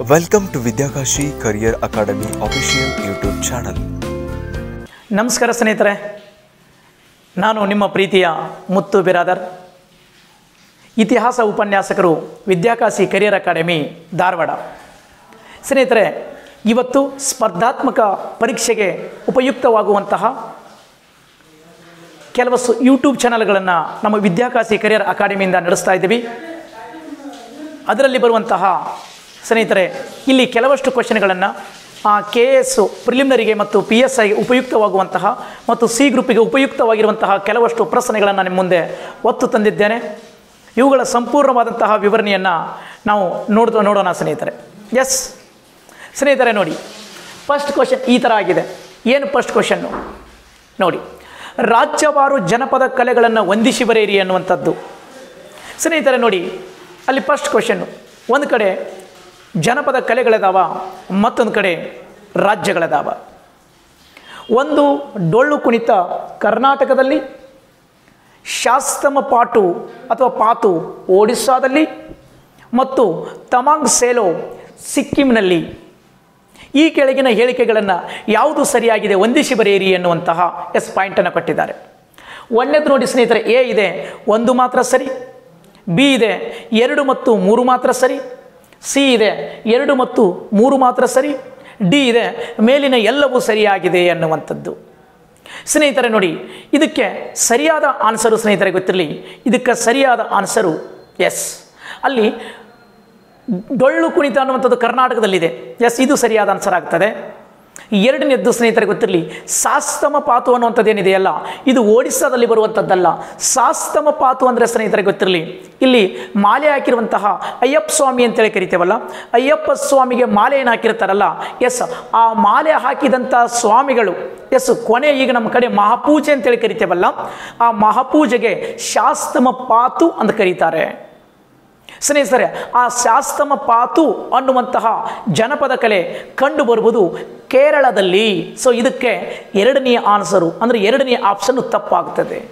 Welcome to Vidyakashi career academy official YouTube channel ನಮಸ್ಕಾರ ಸ್ನೇಹಿತರೆ. ನಾನು ನಿಮ್ಮ ಪ್ರೀತಿಯ ಮುತ್ತು ಬಿರಾದರ್. ಇತಿಹಾಸ ಉಪನ್ಯಾಸಕರು ವಿದ್ಯಾಕಾಶಿ ಕರಿಯರ್ ಅಕಾಡೆಮಿ ಧಾರವಾಡ. ಸ್ನೇಹಿತರೆ, ಇವತ್ತು ಸ್ಪರ್ಧಾತ್ಮಕ ಪರೀಕ್ಷೆಗೆ ಉಪಯುಕ್ತವಾಗುವಂತಹ ಕೆಲವು ಯೂಟ್ಯೂಬ್ ಚಾನಲ್ಗಳನ್ನು ನಮ್ಮ ವಿದ್ಯಾಕಾಶಿ ಕರಿಯರ್ ಅಕಾಡೆಮಿಯಿಂದ ನಡೆಸ್ತಾ ಇದ್ದೀವಿ. ಅದರಲ್ಲಿ ಬರುವಂತಹ ಸ್ನೇಹಿತರೆ, ಇಲ್ಲಿ ಕೆಲವಷ್ಟು ಕ್ವಶನ್ಗಳನ್ನು ಆ ಕೆ ಎಸ್ ಪ್ರಿಲಿಮಿನರಿಗೆ ಮತ್ತು ಪಿ ಎಸ್ ಐಗೆ ಉಪಯುಕ್ತವಾಗುವಂತಹ ಮತ್ತು ಸಿ ಗ್ರೂಪಿಗೆ ಉಪಯುಕ್ತವಾಗಿರುವಂತಹ ಕೆಲವಷ್ಟು ಪ್ರಶ್ನೆಗಳನ್ನು ನಿಮ್ಮ ಮುಂದೆ ಒತ್ತು ತಂದಿದ್ದೇನೆ. ಇವುಗಳ ಸಂಪೂರ್ಣವಾದಂತಹ ವಿವರಣೆಯನ್ನು ನಾವು ನೋಡ್, ನೋಡೋಣ ಸ್ನೇಹಿತರೆ. ಎಸ್ ಸ್ನೇಹಿತರೆ, ನೋಡಿ. ಫಸ್ಟ್ ಕ್ವಶನ್ ಈ ಥರ ಆಗಿದೆ. ಏನು ಫಸ್ಟ್ ಕ್ವಶನ್ನು ನೋಡಿ. ರಾಜ್ಯವಾರು ಜನಪದ ಕಲೆಗಳನ್ನು ಹೊಂದಿಸಿ ಬರೆಯಿರಿ ಅನ್ನುವಂಥದ್ದು. ಸ್ನೇಹಿತರೆ, ನೋಡಿ. ಅಲ್ಲಿ ಫಸ್ಟ್ ಕ್ವಶನ್ನು ಒಂದು ಕಡೆ ಜನಪದ ಕಲೆಗಳಿದಾವ, ಮತ್ತೊಂದು ಕಡೆ ರಾಜ್ಯಗಳದಾವ. ಒಂದು ಡೊಳ್ಳು ಕುಣಿತ ಕರ್ನಾಟಕದಲ್ಲಿ, ಶಾಸ್ತಮ ಪಾಟು ಅಥವಾ ಪಾತು ಒಡಿಸ್ಸಾದಲ್ಲಿ, ಮತ್ತು ತಮಾಂಗ್ ಸೇಲೋ ಸಿಕ್ಕಿಂನಲ್ಲಿ. ಈ ಕೆಳಗಿನ ಹೇಳಿಕೆಗಳನ್ನು ಯಾವುದು ಸರಿಯಾಗಿದೆ ಒಂದಿಸಿ ಬರೆಯಿರಿ ಎನ್ನುವಂತಹ ಎಸ್ ಪಾಯಿಂಟನ್ನು ಕೊಟ್ಟಿದ್ದಾರೆ. ಒಳ್ಳೆಯದು ನೋಡಿ ಸ್ನೇಹಿತರೆ, ಎ ಇದೆ ಒಂದು ಮಾತ್ರ ಸರಿ, ಬಿ ಇದೆ ಎರಡು ಮತ್ತು ಮೂರು ಮಾತ್ರ ಸರಿ ಸಿ ಇದೆ. ಎರಡು ಮತ್ತು ಮೂರು ಮಾತ್ರ ಸರಿ. ಡಿ ಇದೆ. ಮೇಲಿನ ಎಲ್ಲವೂ ಸರಿಯಾಗಿದೆ ಎನ್ನುವಂಥದ್ದು. ಸ್ನೇಹಿತರೆ ನೋಡಿ, ಇದಕ್ಕೆ ಸರಿಯಾದ ಆನ್ಸರು ಸ್ನೇಹಿತರೆ ಗೊತ್ತಿರಲಿ? ಇದಕ್ಕೆ ಸರಿಯಾದ ಆನ್ಸರು ಎಸ್ ಅಲ್ಲಿ ಡೊಳ್ಳು ಕುಣಿತ ಅನ್ನುವಂಥದ್ದು ಕರ್ನಾಟಕದಲ್ಲಿದೆ. ಎಸ್ ಇದು ಸರಿಯಾದ ಆನ್ಸರ್ ಆಗ್ತದೆ. ಎರಡನೇದ್ದು ಸ್ನೇಹಿತರಿಗೆ ಗೊತ್ತಿರಲಿ, ಸಾಸ್ತಮ ಪಾತು ಅನ್ನುವಂಥದ್ದು ಏನಿದೆಯಲ್ಲ ಇದು ಒಡಿಸ್ಸಾದಲ್ಲಿ ಬರುವಂಥದ್ದಲ್ಲ. ಸಾಸ್ತಮ ಪಾತು ಅಂದರೆ ಸ್ನೇಹಿತರಿಗೆ ಗೊತ್ತಿರಲಿ, ಇಲ್ಲಿ ಮಾಲೆ ಹಾಕಿರುವಂತಹ ಅಯ್ಯಪ್ಪ ಸ್ವಾಮಿ ಅಂತೇಳಿ ಕರಿತೇವಲ್ಲ, ಅಯ್ಯಪ್ಪ ಸ್ವಾಮಿಗೆ ಮಾಲೆ ಏನು ಹಾಕಿರ್ತಾರಲ್ಲ, ಎಸ್, ಆ ಮಾಲೆ ಹಾಕಿದಂಥ ಸ್ವಾಮಿಗಳು, ಎಸ್, ಕೊನೆ ಈಗ ನಮ್ಮ ಕಡೆ ಮಹಾಪೂಜೆ ಅಂತೇಳಿ ಕರಿತೇವಲ್ಲ, ಆ ಮಹಾಪೂಜೆಗೆ ಶಾಸ್ತಮ ಪಾತು ಅಂತ ಕರೀತಾರೆ. ಸ್ನೇಹಿತರೆ, ಆ ಶಾಸ್ತಮ ಪಾತು ಅನ್ನುವಂತಹ ಜನಪದ ಕಲೆ ಕಂಡು ಬರುವುದು ಕೇರಳದಲ್ಲಿ. ಸೊ ಇದಕ್ಕೆ ಎರಡನೆಯ ಆನ್ಸರು, ಅಂದರೆ ಎರಡನೆಯ ಆಪ್ಷನ್ನು ತಪ್ಪಾಗ್ತದೆ.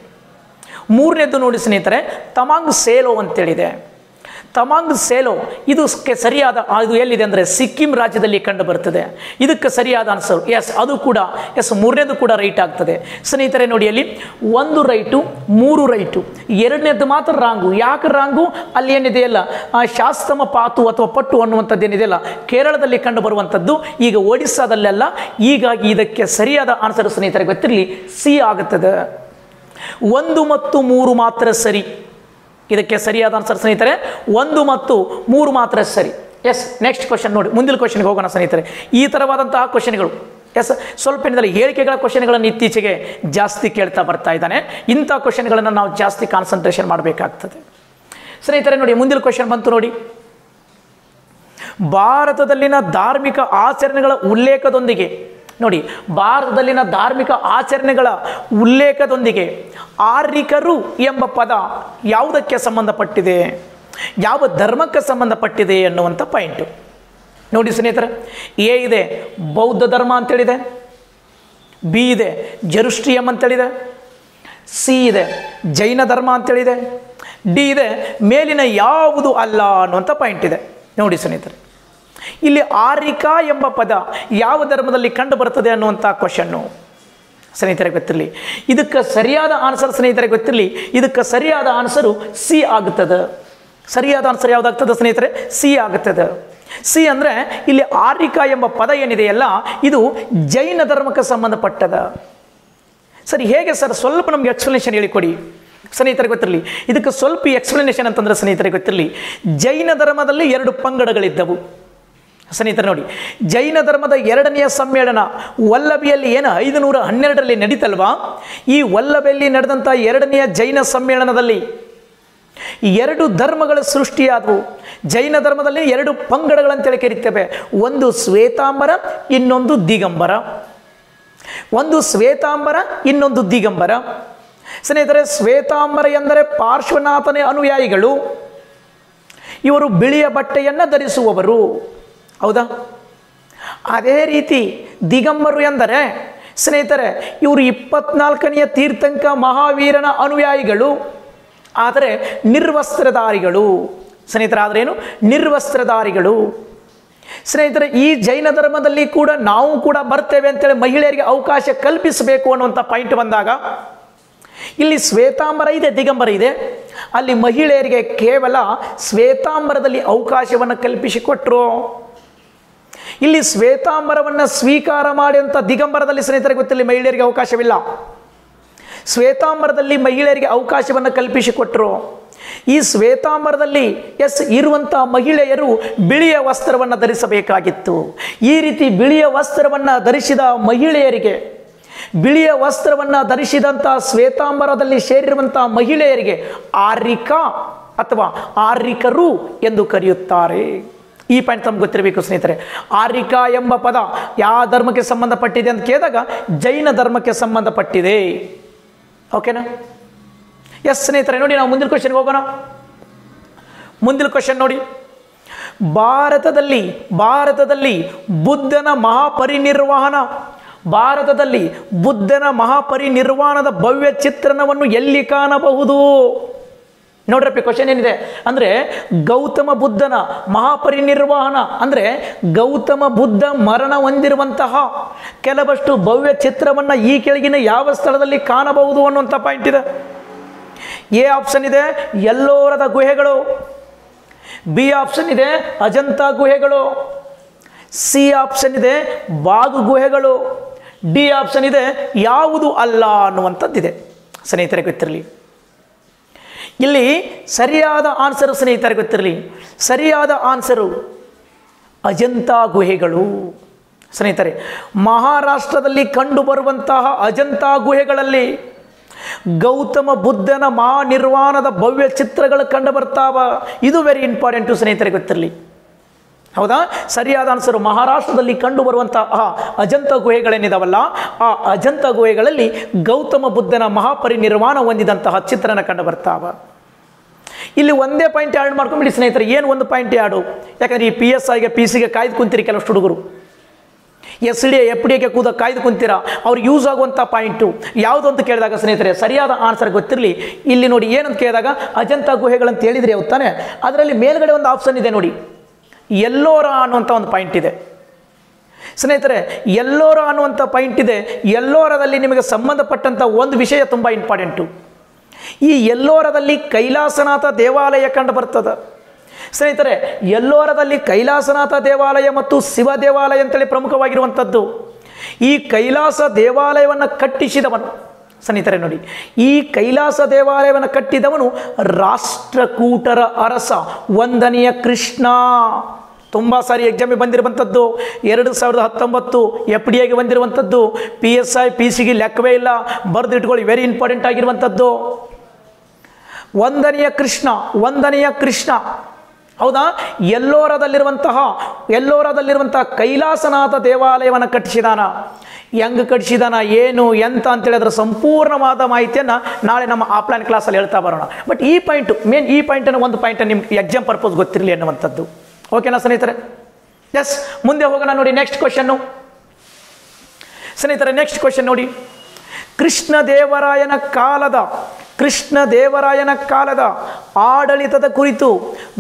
ಮೂರನೇದು ನೋಡಿ ಸ್ನೇಹಿತರೆ, ತಮಾಂಗ್ ಸೇಲೋ ಅಂತೇಳಿದೆ. ತಮಾಂಗ್ ಸೇಲೋ. ಇದಕ್ಕೆ ಸರಿಯಾದ ಇದು ಎಲ್ಲಿದೆ ಅಂದರೆ ಸಿಕ್ಕಿಂ ರಾಜ್ಯದಲ್ಲಿ ಕಂಡು ಬರ್ತದೆ ಇದಕ್ಕೆ ಸರಿಯಾದ ಆನ್ಸರ್ ಎಸ್ ಅದು ಕೂಡ ಎಸ್ ಮೂರನೇದು ಕೂಡ ರೈಟ್ ಆಗ್ತದೆ. ಸ್ನೇಹಿತರೆ, ನೋಡಿ ಅಲ್ಲಿ ಒಂದು ರೈಟು, ಮೂರು ರೈಟು. ಎರಡನೇದು ಮಾತ್ರ ರಾಂಗು ಯಾಕೆ ರಾಂಗು ಅಲ್ಲಿ ಏನಿದೆಯಲ್ಲ ಆ, ಶಾಸ್ತಮ ಪಾತು ಅಥವಾ ಪಟ್ಟು ಅನ್ನುವಂಥದ್ದು ಏನಿದೆಯಲ್ಲ ಕೇರಳದಲ್ಲಿ ಕಂಡು ಬರುವಂಥದ್ದು ಈಗ ಒಡಿಸ್ಸಾದಲ್ಲೆಲ್ಲ ಹೀಗಾಗಿ ಇದಕ್ಕೆ ಸರಿಯಾದ ಆನ್ಸರ್ ಸ್ನೇಹಿತರೆ, ಗೊತ್ತಿರಲಿ? ಸಿ ಆಗುತ್ತದೆ. ಒಂದು ಮತ್ತು ಮೂರು ಮಾತ್ರ ಸರಿ. ಇದಕ್ಕೆ ಸರಿಯಾದ ಆನ್ಸರ್ ಸ್ನೇಹಿತರೆ, ಒಂದು ಮತ್ತು ಮೂರು ಮಾತ್ರ ಸರಿ. ಎಸ್ ನೆಕ್ಸ್ಟ್ ಕ್ವಶನ್ ನೋಡಿ, ಮುಂದಿನ ಕ್ವಶನ್ಗೆ ಹೋಗೋಣ ಸ್ನೇಹಿತರೆ. ಈ ಥರವಾದಂತಹ ಕ್ವಶನ್ಗಳು ಎಸ್ ಸ್ವಲ್ಪ ಏನಿದೆ ಹೇಳಿಕೆಗಳ ಕ್ವಶನ್ಗಳನ್ನು ಇತ್ತೀಚೆಗೆ ಜಾಸ್ತಿ ಕೇಳ್ತಾ ಬರ್ತಾ ಇದ್ದಾನೆ. ಇಂಥ ಕ್ವಶನ್ಗಳನ್ನು ನಾವು ಜಾಸ್ತಿ ಕಾನ್ಸಂಟ್ರೇಷನ್ ಮಾಡಬೇಕಾಗ್ತದೆ. ಸ್ನೇಹಿತರೆ, ನೋಡಿ, ಮುಂದಿನ ಕ್ವಶನ್ ಬಂತು ನೋಡಿ. ಭಾರತದಲ್ಲಿನ ಧಾರ್ಮಿಕ ಆಚರಣೆಗಳ ಉಲ್ಲೇಖದೊಂದಿಗೆ ನೋಡಿ, ಭಾರತದಲ್ಲಿನ ಧಾರ್ಮಿಕ ಆಚರಣೆಗಳ ಉಲ್ಲೇಖದೊಂದಿಗೆ ಆರ್ಯಿಕರು ಎಂಬ ಪದ ಯಾವುದಕ್ಕೆ ಸಂಬಂಧಪಟ್ಟಿದೆ? ಯಾವ ಧರ್ಮಕ್ಕೆ ಸಂಬಂಧಪಟ್ಟಿದೆ ಅನ್ನುವಂಥ ಪಾಯಿಂಟು ನೋಡಿ ಸ್ನೇಹಿತರೆ, ಎ ಇದೆ ಬೌದ್ಧ ಧರ್ಮ ಅಂತೇಳಿದೆ, ಬಿ ಇದೆ ಜರುಷ್ಟ್ರಿಯಂ ಅಂತೇಳಿದೆ, ಸಿ ಇದೆ ಜೈನ ಧರ್ಮ ಅಂತೇಳಿದೆ, ಡಿ ಇದೆ ಮೇಲಿನ ಯಾವುದು ಅಲ್ಲ ಅನ್ನುವಂಥ ಪಾಯಿಂಟ್ ಇದೆ. ನೋಡಿ ಸ್ನೇಹಿತರೆ ಇಲ್ಲಿ ಆರಿಕಾ ಎಂಬ ಪದ ಯಾವ ಧರ್ಮದಲ್ಲಿ ಕಂಡು ಬರ್ತದೆ ಅನ್ನುವಂಥ ಕ್ವಶನ್ನು ಸ್ನೇಹಿತರೆ ಗೊತ್ತಿರಲಿ, ಇದಕ್ಕೆ ಸರಿಯಾದ ಆನ್ಸರ್ ಸ್ನೇಹಿತರೆ ಗೊತ್ತಿರಲಿ, ಇದಕ್ಕೆ ಸರಿಯಾದ ಆನ್ಸರು ಸಿ ಆಗುತ್ತದೆ. ಸರಿಯಾದ ಆನ್ಸರ್ ಯಾವುದಾಗ್ತದೆ ಸ್ನೇಹಿತರೆ? ಸಿ ಆಗುತ್ತದೆ. ಸಿ ಅಂದರೆ ಇಲ್ಲಿ ಆರಿಕಾ ಎಂಬ ಪದ ಏನಿದೆಯಲ್ಲ ಇದು ಜೈನ ಧರ್ಮಕ್ಕೆ ಸಂಬಂಧಪಟ್ಟದ. ಸರಿ, ಹೇಗೆ ಸರ್ ಸ್ವಲ್ಪ ನಮಗೆ ಎಕ್ಸ್ಪ್ಲನೇಷನ್ ಹೇಳಿಕೊಡಿ. ಸ್ನೇಹಿತರೆ ಗೊತ್ತಿರಲಿ, ಇದಕ್ಕೆ ಸ್ವಲ್ಪ ಎಕ್ಸ್ಪ್ಲನೇಷನ್ ಅಂತಂದ್ರೆ ಸ್ನೇಹಿತರೆ ಗೊತ್ತಿರಲಿ, ಜೈನ ಧರ್ಮದಲ್ಲಿ ಎರಡು ಪಂಗಡಗಳಿದ್ದವು. ಸ್ನೇಹಿತರೆ ನೋಡಿ, ಜೈನ ಧರ್ಮದ ಎರಡನೆಯ ಸಮ್ಮೇಳನ ವಲ್ಲಭಿಯಲ್ಲಿ ಏನು? ಐದು ನೂರ ಹನ್ನೆರಡರಲ್ಲಿ ನಡೀತಲ್ವಾ? ಈ ವಲ್ಲಭೆಯಲ್ಲಿ ನಡೆದಂಥ ಎರಡನೆಯ ಜೈನ ಸಮ್ಮೇಳನದಲ್ಲಿ ಎರಡು ಧರ್ಮಗಳ ಸೃಷ್ಟಿಯಾದವು. ಜೈನ ಧರ್ಮದಲ್ಲಿ ಎರಡು ಪಂಗಡಗಳಂತೇಳಿ ಕರಿತೇವೆ. ಒಂದು ಶ್ವೇತಾಂಬರ, ಇನ್ನೊಂದು ದಿಗಂಬರ. ಒಂದು ಶ್ವೇತಾಂಬರ, ಇನ್ನೊಂದು ದಿಗಂಬರ. ಸ್ನೇಹಿತರೆ, ಶ್ವೇತಾಂಬರ ಎಂದರೆ ಪಾರ್ಶ್ವನಾಥನ ಅನುಯಾಯಿಗಳು. ಇವರು ಬಿಳಿಯ ಬಟ್ಟೆಯನ್ನು ಧರಿಸುವವರು. ಹೌದಾ? ಅದೇ ರೀತಿ ದಿಗಂಬರು ಎಂದರೆ, ಸ್ನೇಹಿತರೆ, ಇವರು ಇಪ್ಪತ್ನಾಲ್ಕನೆಯ ತೀರ್ಥಂಕ ಮಹಾವೀರನ ಅನುಯಾಯಿಗಳು, ಆದರೆ ನಿರ್ವಸ್ತ್ರಧಾರಿಗಳು. ಸ್ನೇಹಿತರಾದ್ರೇನು ನಿರ್ವಸ್ತ್ರಧಾರಿಗಳು. ಸ್ನೇಹಿತರೆ, ಈ ಜೈನ ಧರ್ಮದಲ್ಲಿ ಕೂಡ ನಾವು ಕೂಡ ಬರ್ತೇವೆ ಅಂತೇಳಿ ಮಹಿಳೆಯರಿಗೆ ಅವಕಾಶ ಕಲ್ಪಿಸಬೇಕು ಅನ್ನುವಂಥ ಪಾಯಿಂಟ್ ಬಂದಾಗ, ಇಲ್ಲಿ ಶ್ವೇತಾಂಬರ ಇದೆ, ದಿಗಂಬರ ಇದೆ. ಅಲ್ಲಿ ಮಹಿಳೆಯರಿಗೆ ಕೇವಲ ಶ್ವೇತಾಂಬರದಲ್ಲಿ ಅವಕಾಶವನ್ನು ಕಲ್ಪಿಸಿಕೊಟ್ರು. ಇಲ್ಲಿ ಶ್ವೇತಾಂಬರವನ್ನು ಸ್ವೀಕಾರ ಮಾಡಿ ಅಂತ ದಿಗಂಬರದಲ್ಲಿ ಸ್ನೇಹಿತರಿಗೆ ಗೊತ್ತಿಲ್ಲ, ಮಹಿಳೆಯರಿಗೆ ಅವಕಾಶವಿಲ್ಲ. ಶ್ವೇತಾಂಬರದಲ್ಲಿ ಮಹಿಳೆಯರಿಗೆ ಅವಕಾಶವನ್ನು ಕಲ್ಪಿಸಿಕೊಟ್ಟರು ಈ ಶ್ವೇತಾಂಬರದಲ್ಲಿ ಎಸ್ ಇರುವಂಥ ಮಹಿಳೆಯರು ಬಿಳಿಯ ವಸ್ತ್ರವನ್ನು ಧರಿಸಬೇಕಾಗಿತ್ತು. ಈ ರೀತಿ ಬಿಳಿಯ ವಸ್ತ್ರವನ್ನು ಧರಿಸಿದ ಮಹಿಳೆಯರಿಗೆ, ಬಿಳಿಯ ವಸ್ತ್ರವನ್ನು ಧರಿಸಿದಂಥ ಶ್ವೇತಾಂಬರದಲ್ಲಿ ಸೇರಿರುವಂಥ ಮಹಿಳೆಯರಿಗೆ ಆರ್ರಿಕಾ ಅಥವಾ ಆರ್ರಿಕರು ಎಂದು ಕರೆಯುತ್ತಾರೆ. ಈ ಪಾಯಿಂಟ್ ತಮ್ಗೆ ಗೊತ್ತಿರಬೇಕು ಸ್ನೇಹಿತರೆ. ಆರಿಕಾ ಎಂಬ ಪದ ಯಾವ ಧರ್ಮಕ್ಕೆ ಸಂಬಂಧಪಟ್ಟಿದೆ ಅಂತ ಕೇಳಿದಾಗ ಜೈನ ಧರ್ಮಕ್ಕೆ ಸಂಬಂಧಪಟ್ಟಿದೆ. ಓಕೆನಾ ಎಸ್ ಸ್ನೇಹಿತರೆ, ನೋಡಿ ನಾವು ಮುಂದಿನ ಕ್ವಶನ್ಗೆ ಹೋಗೋಣ. ಮುಂದಿನ ಕ್ವಶನ್ ನೋಡಿ. ಭಾರತದಲ್ಲಿ ಭಾರತದಲ್ಲಿ ಬುದ್ಧನ ಮಹಾಪರಿನಿರ್ವಹಣ ಭಾರತದಲ್ಲಿ ಬುದ್ಧನ ಮಹಾಪರಿನಿರ್ವಾಣದ ಭವ್ಯ ಚಿತ್ರಣವನ್ನು ಎಲ್ಲಿ ಕಾಣಬಹುದು? ನೋಡ್ರಪ್ಪಿ ಕ್ವಶನ್ ಏನಿದೆ? ಅಂದರೆ ಗೌತಮ ಬುದ್ಧನ ಮಹಾಪರಿನಿರ್ವಹಣ ಅಂದರೆ ಗೌತಮ ಬುದ್ಧ ಮರಣ ಹೊಂದಿರುವಂತಹ ಕೆಲವಷ್ಟು ಭವ್ಯ ಚಿತ್ರವನ್ನು ಈ ಕೆಳಗಿನ ಯಾವ ಸ್ಥಳದಲ್ಲಿ ಕಾಣಬಹುದು ಅನ್ನುವಂಥ ಪಾಯಿಂಟ್ ಇದೆ. ಎ ಆಪ್ಷನ್ ಇದೆ, ಎಲ್ಲೋರದ ಗುಹೆಗಳು. ಬಿ ಆಪ್ಷನ್ ಇದೆ, ಅಜಂತ ಗುಹೆಗಳು. ಸಿ ಆಪ್ಷನ್ ಇದೆ ಬಾಗು ಗುಹೆಗಳು. ಡಿ ಆಪ್ಷನ್ ಇದೆ, ಯಾವುದು ಅಲ್ಲ ಅನ್ನುವಂಥದ್ದಿದೆ. ಸ್ನೇಹಿತರೆ, ಗೊತ್ತಿರಲಿ. ಇಲ್ಲಿ ಸರಿಯಾದ ಆನ್ಸರು ಸ್ನೇಹಿತರಿಗೆ ಗೊತ್ತಿರಲಿ? ಸರಿಯಾದ ಆನ್ಸರು ಅಜಂತಾ ಗುಹೆಗಳು. ಸ್ನೇಹಿತರೆ, ಮಹಾರಾಷ್ಟ್ರದಲ್ಲಿ ಕಂಡುಬರುವಂತಹ ಅಜಂತಾ ಗುಹೆಗಳಲ್ಲಿ ಗೌತಮ ಬುದ್ಧನ ಮಹಾನಿರ್ವಾಣದ ಭವ್ಯ ಚಿತ್ರಗಳು ಕಂಡು ಬರ್ತಾವ. ಇದು ವೆರಿ ಇಂಪಾರ್ಟೆಂಟು ಸ್ನೇಹಿತರಿಗೆ ಗೊತ್ತಿರಲಿ? ಹೌದಾ? ಸರಿಯಾದ ಆನ್ಸರು ಮಹಾರಾಷ್ಟ್ರದಲ್ಲಿ ಕಂಡುಬರುವಂತಹ ಅಜಂತ ಗುಹೆಗಳೇನಿದಾವಲ್ಲ, ಆ ಅಜಂತ ಗುಹೆಗಳಲ್ಲಿ ಗೌತಮ ಬುದ್ಧನ ಮಹಾಪರಿನಿರ್ವಾಣ ಹೊಂದಿದಂತಹ ಚಿತ್ರನ ಕಂಡು ಬರ್ತಾವ ಇಲ್ಲಿ ಒಂದೇ ಪಾಯಿಂಟ್ ಆ್ಯಡ್ ಮಾಡ್ಕೊಂಡ್ಬಿಡಿ ಸ್ನೇಹಿತರೆ, ಏನು ಒಂದು ಪಾಯಿಂಟ್ ಆ್ಯಡು ಯಾಕಂದ್ರೆ ಈ ಪಿ ಎಸ್ ಐಗೆ ಪಿ ಸಿಗೆ ಕಾಯ್ದು ಕುಂತೀರಿ ಕೆಲವಷ್ಟು ಹುಡುಗರು. ಎಸ್ ಡಿ ಎಫ್ ಡಿ ಎಗೆ ಕೂದ ಕಾಯ್ದು ಕುಂತೀರ? ಅವ್ರು ಯೂಸ್ ಆಗುವಂಥ ಪಾಯಿಂಟು ಯಾವುದು ಅಂತ ಕೇಳಿದಾಗ ಸ್ನೇಹಿತರೆ, ಸರಿಯಾದ ಆನ್ಸರ್ ಗೊತ್ತಿರಲಿ. ಇಲ್ಲಿ ನೋಡಿ ಏನಂತ ಕೇಳಿದಾಗ ಅಜಂತ ಗುಹೆಗಳಂತ ಹೇಳಿದ್ರಿ ತಾನೆ ಅದರಲ್ಲಿ ಮೇಲ್ಗಡೆ ಒಂದು ಆಪ್ಷನ್ ಇದೆ ನೋಡಿ. ಎಲ್ಲೋರ ಅನ್ನುವಂಥ ಒಂದು ಪಾಯಿಂಟ್ ಇದೆ. ಸ್ನೇಹಿತರೆ, ಎಲ್ಲೋರ ಅನ್ನುವಂಥ ಪಾಯಿಂಟ್ ಇದೆ. ಎಲ್ಲೋರದಲ್ಲಿ ನಿಮಗೆ ಸಂಬಂಧಪಟ್ಟಂಥ ಒಂದು ವಿಷಯ ತುಂಬ ಇಂಪಾರ್ಟೆಂಟು ಈ ಎಲ್ಲೋರದಲ್ಲಿ ಕೈಲಾಸನಾಥ ದೇವಾಲಯ ಕಂಡು ಬರ್ತದೆ. ಸ್ನೇಹಿತರೆ, ಎಲ್ಲೋರದಲ್ಲಿ ಕೈಲಾಸನಾಥ ದೇವಾಲಯ ಮತ್ತು ಶಿವ ದೇವಾಲಯ ಅಂತೇಳಿ ಪ್ರಮುಖವಾಗಿರುವಂಥದ್ದು. ಈ ಕೈಲಾಸ ದೇವಾಲಯವನ್ನು ಕಟ್ಟಿಸಿದವನು. ಸ್ನೇಹಿತರೆ ನೋಡಿ. ಈ ಕೈಲಾಸ ದೇವಾಲಯವನ್ನು ಕಟ್ಟಿದವನು ರಾಷ್ಟ್ರಕೂಟರ ಅರಸ ಒಂದನೆಯ ಕೃಷ್ಣ. ತುಂಬ ಸಾರಿ ಎಕ್ಸಾಮಿಗೆ ಬಂದಿರುವಂಥದ್ದು. ಎರಡು ಸಾವಿರದ ಹತ್ತೊಂಬತ್ತು ಎಫ್ ಡಿ ಆಗಿ ಬಂದಿರುವಂಥದ್ದು ಪಿ ಎಸ್ ಐ ಪಿ ಸಿಗೆ ಲೆಕ್ಕವೇ ಇಲ್ಲ. ಬರೆದು ಇಟ್ಕೊಳ್ಳಿ ವೆರಿ ಇಂಪಾರ್ಟೆಂಟ್ ಆಗಿರುವಂಥದ್ದು. ಒಂದನೆಯ ಕೃಷ್ಣ ಒಂದನೆಯ ಕೃಷ್ಣ. ಹೌದಾ? ಎಲ್ಲೋರದಲ್ಲಿರುವಂತಹ ಎಲ್ಲೋರದಲ್ಲಿರುವಂತಹ ಕೈಲಾಸನಾಥ ದೇವಾಲಯವನ್ನು ಕಟ್ಟಿಸಿದಾನ. ಹೆಂಗ್ ಕಟ್ಸಿದಾನ, ಏನು, ಎಂತ ಅಂತ ಹೇಳಿದ್ರೆ ಸಂಪೂರ್ಣವಾದ ಮಾಹಿತಿಯನ್ನು ನಾಳೆ ನಮ್ಮ ಆಫ್ಲೈನ್ ಕ್ಲಾಸಲ್ಲಿ ಹೇಳ್ತಾ ಬರೋಣ. ಬಟ್ ಈ ಪಾಯಿಂಟು ಮೇನ್ ಈ ಪಾಯಿಂಟನ್ನು ಒಂದು ಪಾಯಿಂಟ್ ನಿಮ್ಗೆ ಎಕ್ಸಾಮ್ ಪರ್ಪಸ್ ಗೊತ್ತಿರಲಿ ಅನ್ನುವಂಥದ್ದು. ಓಕೆನಾ ಸ್ನೇಹಿತರೆ? ಎಸ್ ಮುಂದೆ ಹೋಗೋಣ ನೋಡಿ ನೆಕ್ಸ್ಟ್ ಕ್ವಶನ್ನು ಸ್ನೇಹಿತರೆ ನೆಕ್ಸ್ಟ್ ಕ್ವಶನ್ ನೋಡಿ. ಕೃಷ್ಣ ದೇವರಾಯನ ಕಾಲದ, ಕೃಷ್ಣ ದೇವರಾಯನ ಕಾಲದ ಆಡಳಿತದ ಕುರಿತು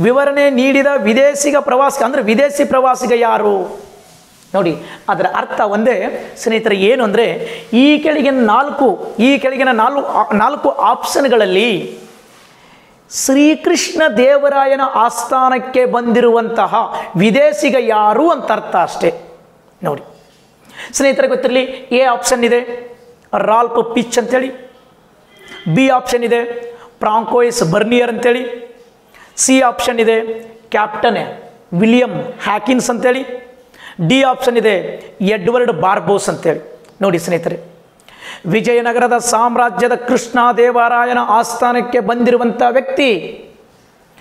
ವಿವರಣೆ ನೀಡಿದ ವಿದೇಶಿಗ ಪ್ರವಾಸಿಗ ಅಂದರೆ ವಿದೇಶಿ ಪ್ರವಾಸಿಗ ಯಾರು? ನೋಡಿ, ಅದರ ಅರ್ಥ ಒಂದೇ, ಸ್ನೇಹಿತರೆ, ಏನು ಅಂದರೆ, ಈ ಕೆಳಗಿನ ನಾಲ್ಕು, ಈ ಕೆಳಗಿನ ನಾಲ್ಕು ನಾಲ್ಕು ಆಪ್ಷನ್ಗಳಲ್ಲಿ ಶ್ರೀಕೃಷ್ಣ ದೇವರಾಯನ ಆಸ್ಥಾನಕ್ಕೆ ಬಂದಿರುವಂತಹ ವಿದೇಶಿಗ ಯಾರು ಅಂತ ಅರ್ಥ ಅಷ್ಟೇ. ನೋಡಿ, ಸ್ನೇಹಿತರೆ, ಗೊತ್ತಿರಲಿ, ಎ ಆಪ್ಷನ್ ಇದೆ ರಾಲ್ಪ್ ಪಿಚ್ ಅಂತೇಳಿ, ಬಿ ಆಪ್ಷನ್ ಇದೆ ಪ್ರಾಂಕೋಯಿಸ್ ಬರ್ನಿಯರ್ ಅಂತೇಳಿ, ಸಿ ಆಪ್ಷನ್ ಇದೆ, ಕ್ಯಾಪ್ಟನ್ ವಿಲಿಯಂ ಹ್ಯಾಕಿನ್ಸ್ ಅಂತೇಳಿ ಡಿ ಆಪ್ಷನ್ ಇದೆ, ಎಡ್ವರ್ಡ್ ಬಾರ್ಬೋಸ್ ಅಂತೇಳಿ. ನೋಡಿ ಸ್ನೇಹಿತರೆ, ವಿಜಯನಗರದ ಸಾಮ್ರಾಜ್ಯದ ಕೃಷ್ಣ ದೇವರಾಯನ ಆಸ್ಥಾನಕ್ಕೆ ಬಂದಿರುವಂಥ ವ್ಯಕ್ತಿ,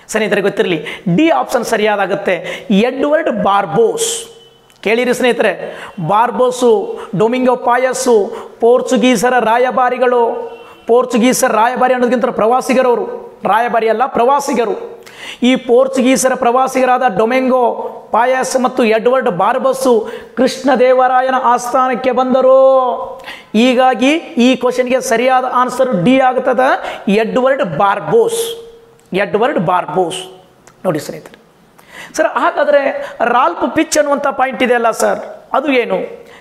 ಸ್ನೇಹಿತರೆ ಗೊತ್ತಿರಲಿ, ಡಿ ಆಪ್ಷನ್ ಸರಿಯಾದಾಗುತ್ತೆ, ಎಡ್ವರ್ಡ್ ಬಾರ್ಬೋಸ್. ಕೇಳಿರಿ ಸ್ನೇಹಿತರೆ, ಬಾರ್ಬೋಸು, ಡೊಮಿಂಗೋ ಪಾಯಸ್ಸು, ಪೋರ್ಚುಗೀಸರ ರಾಯಭಾರಿಗಳು, ಪೋರ್ಚುಗೀಸರ ರಾಯಭಾರಿ ಅನ್ನೋದಕ್ಕಿಂತ ಪ್ರವಾಸಿಗರವರು, ರಾಯಭಾರಿ ಅಲ್ಲ ಪ್ರವಾಸಿಗರು. ಈ ಪೋರ್ಚುಗೀಸರ ಪ್ರವಾಸಿಗರಾದ ಡೊಮೆಂಗೋ ಪಾಯಸ್ ಮತ್ತು ಎಡ್ವರ್ಡ್ ಬಾರ್ಬಸ್ಸು ಕೃಷ್ಣದೇವರಾಯನ ಆಸ್ಥಾನಕ್ಕೆ ಬಂದರು. ಹೀಗಾಗಿ ಈ ಕ್ವಶನ್ಗೆ ಸರಿಯಾದ ಆನ್ಸರ್ ಡಿ ಆಗ್ತದ. Edward Barbosa. Edward Barbosa. ನೋಡಿ ಸ್ನೇಹಿತರೆ. ಸರ್, ಹಾಗಾದರೆ ರಾಲ್ಪ್ ಪಿಚ್ ಅನ್ನುವಂಥ ಪಾಯಿಂಟ್ ಇದೆಯಲ್ಲ ಸರ್? ಅದು ಏನು?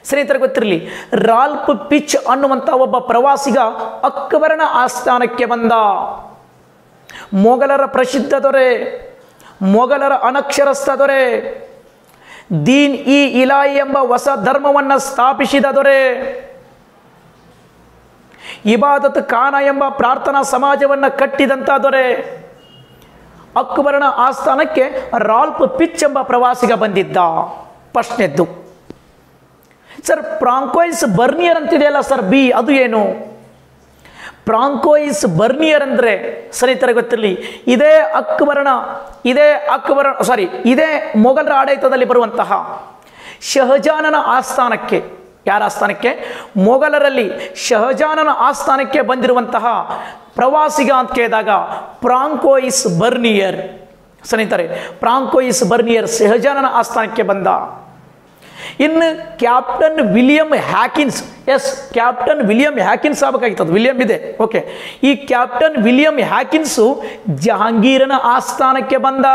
ಸ್ನೇಹಿತರೆ, ಗೊತ್ತಿರಲಿ. ರಾಲ್ಪ್ ಪಿಚ್ ಅನ್ನುವಂಥ ಒಬ್ಬ ಪ್ರವಾಸಿಗ ಅಕ್ಬರನ ಆಸ್ಥಾನಕ್ಕೆ ಬಂದ. ಮೊಘಲರ ಪ್ರಸಿದ್ಧ ದೊರೆ. ಮೊಘಲರ ಅನಕ್ಷರಸ್ಥ ದೊರೆ. ದೀನ್ ಇ ಇಲಾಯಿ ಎಂಬ ಹೊಸ ಧರ್ಮವನ್ನು ಸ್ಥಾಪಿಸಿದ ದೊರೆ. ಇಬಾದತ್ ಖಾನ ಎಂಬ ಪ್ರಾರ್ಥನಾ ಸಮಾಜವನ್ನು ಕಟ್ಟಿದಂಥ ದೊರೆ. ಅಕ್ಬರನ ಆಸ್ಥಾನಕ್ಕೆ ರಾಲ್ಪ್ ಪಿಚ್ ಎಂಬ ಪ್ರವಾಸಿಗ ಬಂದಿದ್ದ. ಪ್ರಶ್ನೆದ್ದು. ಸರ್ ಪ್ರಾಂಕೋಯಿಸ್ ಬರ್ನಿಯರ್ ಅಂತಿದೆಯಲ್ಲ ಸರ್ ಬಿ, ಅದು ಏನು? ಪ್ರಾಂಕೋಯಿಸ್ ಬರ್ನಿಯರ್ ಅಂದರೆ ಸ್ನೇಹಿತರೆ ಗೊತ್ತಿರಲಿ. ಇದೇ ಅಕ್ಬರನ, ಇದೇ ಅಕ್ಬರ ಸಾರಿ ಇದೇ ಮೊಘಲರ ಆಡಳಿತದಲ್ಲಿ ಬರುವಂತಹ ಶಹಜಾನನ ಆಸ್ಥಾನಕ್ಕೆ, ಯಾರ ಆಸ್ಥಾನಕ್ಕೆ? ಮೊಘಲರಲ್ಲಿ ಶಹಜಾನನ ಆಸ್ಥಾನಕ್ಕೆ ಬಂದಿರುವಂತಹ ಪ್ರವಾಸಿಗ ಅಂತ ಕೇಳಿದಾಗ ಪ್ರಾಂಕೋಯಿಸ್ ಬರ್ನಿಯರ್. ಸ್ನೇಹಿತರೆ ಪ್ರಾಂಕೋಯಿಸ್ ಬರ್ನಿಯರ್ ಶಹಜಾನನ ಆಸ್ಥಾನಕ್ಕೆ ಬಂದ. ಇನ್ನು captain William Hawkins yes captain William Hawkins ಆಗಬೇಕಾಗಿತ್ತು ವಿಲಿಯಂ ಇದೆ ಓಕೆ ಈ ಕ್ಯಾಪ್ಟನ್ ವಿಲಿಯಂ ಹ್ಯಾಕಿನ್ಸು ಜಹಾಂಗೀರನ ಆಸ್ಥಾನಕ್ಕೆ ಬಂದ.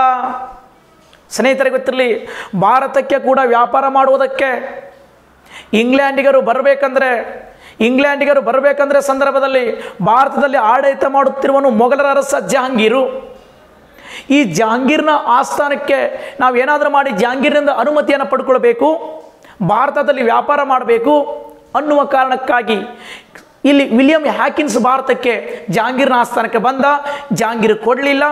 ಸ್ನೇಹಿತರಿಗೆ ಗೊತ್ತಿರಲಿ, ಭಾರತಕ್ಕೆ ಕೂಡ ವ್ಯಾಪಾರ ಮಾಡುವುದಕ್ಕೆ ಇಂಗ್ಲೆಂಡಿಗರು ಬರಬೇಕಂದ್ರೆ ಇಂಗ್ಲೆಂಡಿಗರು ಬರಬೇಕಂದ್ರೆ ಸಂದರ್ಭದಲ್ಲಿ ಭಾರತದಲ್ಲಿ ಆಡಳಿತ ಮಾಡುತ್ತಿರುವನು ಮೊಘಲರ ಅರಸ ಜಹಾಂಗೀರು. ಈ ಜಹಾಂಗೀರ್ನ ಆಸ್ಥಾನಕ್ಕೆ ನಾವು ಏನಾದರೂ ಮಾಡಿ ಜಹಾಂಗೀರ್ನಿಂದ ಅನುಮತಿಯನ್ನು ಪಡ್ಕೊಳ್ಬೇಕು. ಭಾರತದಲ್ಲಿ ವ್ಯಾಪಾರ ಮಾಡಬೇಕು ಅನ್ನುವ ಕಾರಣಕ್ಕಾಗಿ ಇಲ್ಲಿ ವಿಲಿಯಂ ಹ್ಯಾಕಿನ್ಸ್ ಭಾರತಕ್ಕೆ ಜಹಾಂಗೀರ್ನ ಆಸ್ಥಾನಕ್ಕೆ ಬಂದ. ಜಹಾಂಗೀರ್ ಕೊಡಲಿಲ್ಲ.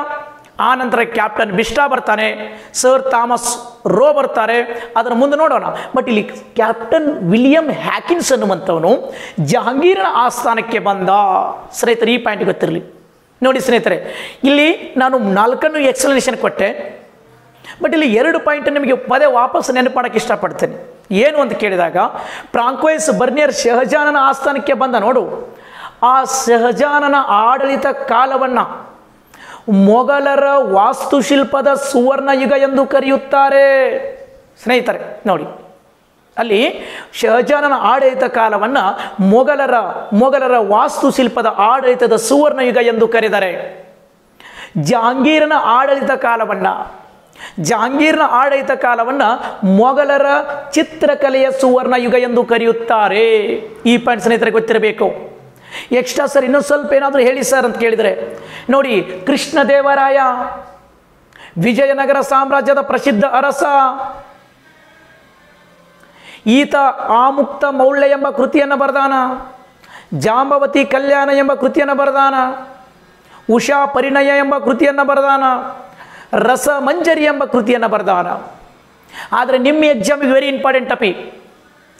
ಆ ನಂತರ ಕ್ಯಾಪ್ಟನ್ ಬಿಸ್ಟಾ ಬರ್ತಾನೆ. ಸರ್ ಥಾಮಸ್ ರೋ ಬರ್ತಾರೆ. ಅದರ ಮುಂದೆ ನೋಡೋಣ. ಬಟ್ ಇಲ್ಲಿ ಕ್ಯಾಪ್ಟನ್ ವಿಲಿಯಂ ಹ್ಯಾಕಿನ್ಸ್ ಅನ್ನುವಂಥವನು ಜಹಾಂಗೀರ್ನ ಆಸ್ಥಾನಕ್ಕೆ ಬಂದ. ಸ್ನೇಹಿತರೆ, ಈ ಪಾಯಿಂಟ್ ಗೊತ್ತಿರಲಿ. ನೋಡಿ ಸ್ನೇಹಿತರೆ, ಇಲ್ಲಿ ನಾನು ನಾಲ್ಕನ್ನು ಎಕ್ಸ್ಪ್ಲನೇಷನ್ ಕೊಟ್ಟೆ. ಬಟ್ ಇಲ್ಲಿ ಎರಡು ಪಾಯಿಂಟ್ ನಿಮಗೆ ಪದೇ ವಾಪಸ್ ನೆನಪು ಮಾಡೋಕ್ಕೆ ಇಷ್ಟಪಡ್ತೇನೆ. ಏನು ಅಂತ ಕೇಳಿದಾಗ ಪ್ರಾಂಕೋಯಿಸ್ ಬರ್ನಿಯರ್ ಶಹಜಾನನ ಆಸ್ಥಾನಕ್ಕೆ ಬಂದ ನೋಡು. ಆ ಶಹಜಾನನ ಆಡಳಿತ ಕಾಲವನ್ನು ಮೊಘಲರ ವಾಸ್ತುಶಿಲ್ಪದ ಸುವರ್ಣ ಯುಗ ಎಂದು ಕರೆಯುತ್ತಾರೆ. ಸ್ನೇಹಿತರೆ, ನೋಡಿ. ಅಲ್ಲಿ ಶಹಜಾನನ ಆಡಳಿತ ಕಾಲವನ್ನು ಮೊಘಲರ ಮೊಘಲರ ವಾಸ್ತುಶಿಲ್ಪದ ಆಡಳಿತದ ಸುವರ್ಣ ಯುಗ ಎಂದು ಕರೆದರೆ. ಜಹಾಂಗೀರನ ಆಡಳಿತ ಕಾಲವನ್ನು ಜಹಾಂಗೀರ್ನ ಆಡಳಿತ ಕಾಲವನ್ನು ಮೊಘಲರ ಚಿತ್ರಕಲೆಯ ಸುವರ್ಣ ಯುಗ ಎಂದು ಕರೆಯುತ್ತಾರೆ. ಈ ಪಾಯಿಂಟ್ ಸ್ನೇಹಿತರೆ ಗೊತ್ತಿರಬೇಕು. ಎಕ್ಸ್ಟ್ರಾ ಸರ್ ಇನ್ನೊಂದು ಸ್ವಲ್ಪ ಏನಾದರೂ ಹೇಳಿ ಸರ್ ಅಂತ ಕೇಳಿದರೆ, ನೋಡಿ ಕೃಷ್ಣದೇವರಾಯ ವಿಜಯನಗರ ಸಾಮ್ರಾಜ್ಯದ ಪ್ರಸಿದ್ಧ ಅರಸ, ಈತ ಆಮುಕ್ತ ಮೌಲ್ಯ ಎಂಬ ಕೃತಿಯನ್ನು ಬರೆದಾನ, ಜಾಂಬವತಿ ಕಲ್ಯಾಣ ಎಂಬ ಕೃತಿಯನ್ನು ಬರೆದಾನ, ಉಷಾ ಪರಿಣಯ ಎಂಬ ಕೃತಿಯನ್ನು ಬರೆದಾನ ರಸ ಮಂಜರಿ ಎಂಬ ಕೃತಿಯನ್ನು ಬರೆದವನ. ಆದರೆ ನಿಮ್ಮ ಎಕ್ಸಾಮಿಗೆ ವೆರಿ ಇಂಪಾರ್ಟೆಂಟ್ ಅಪಿ.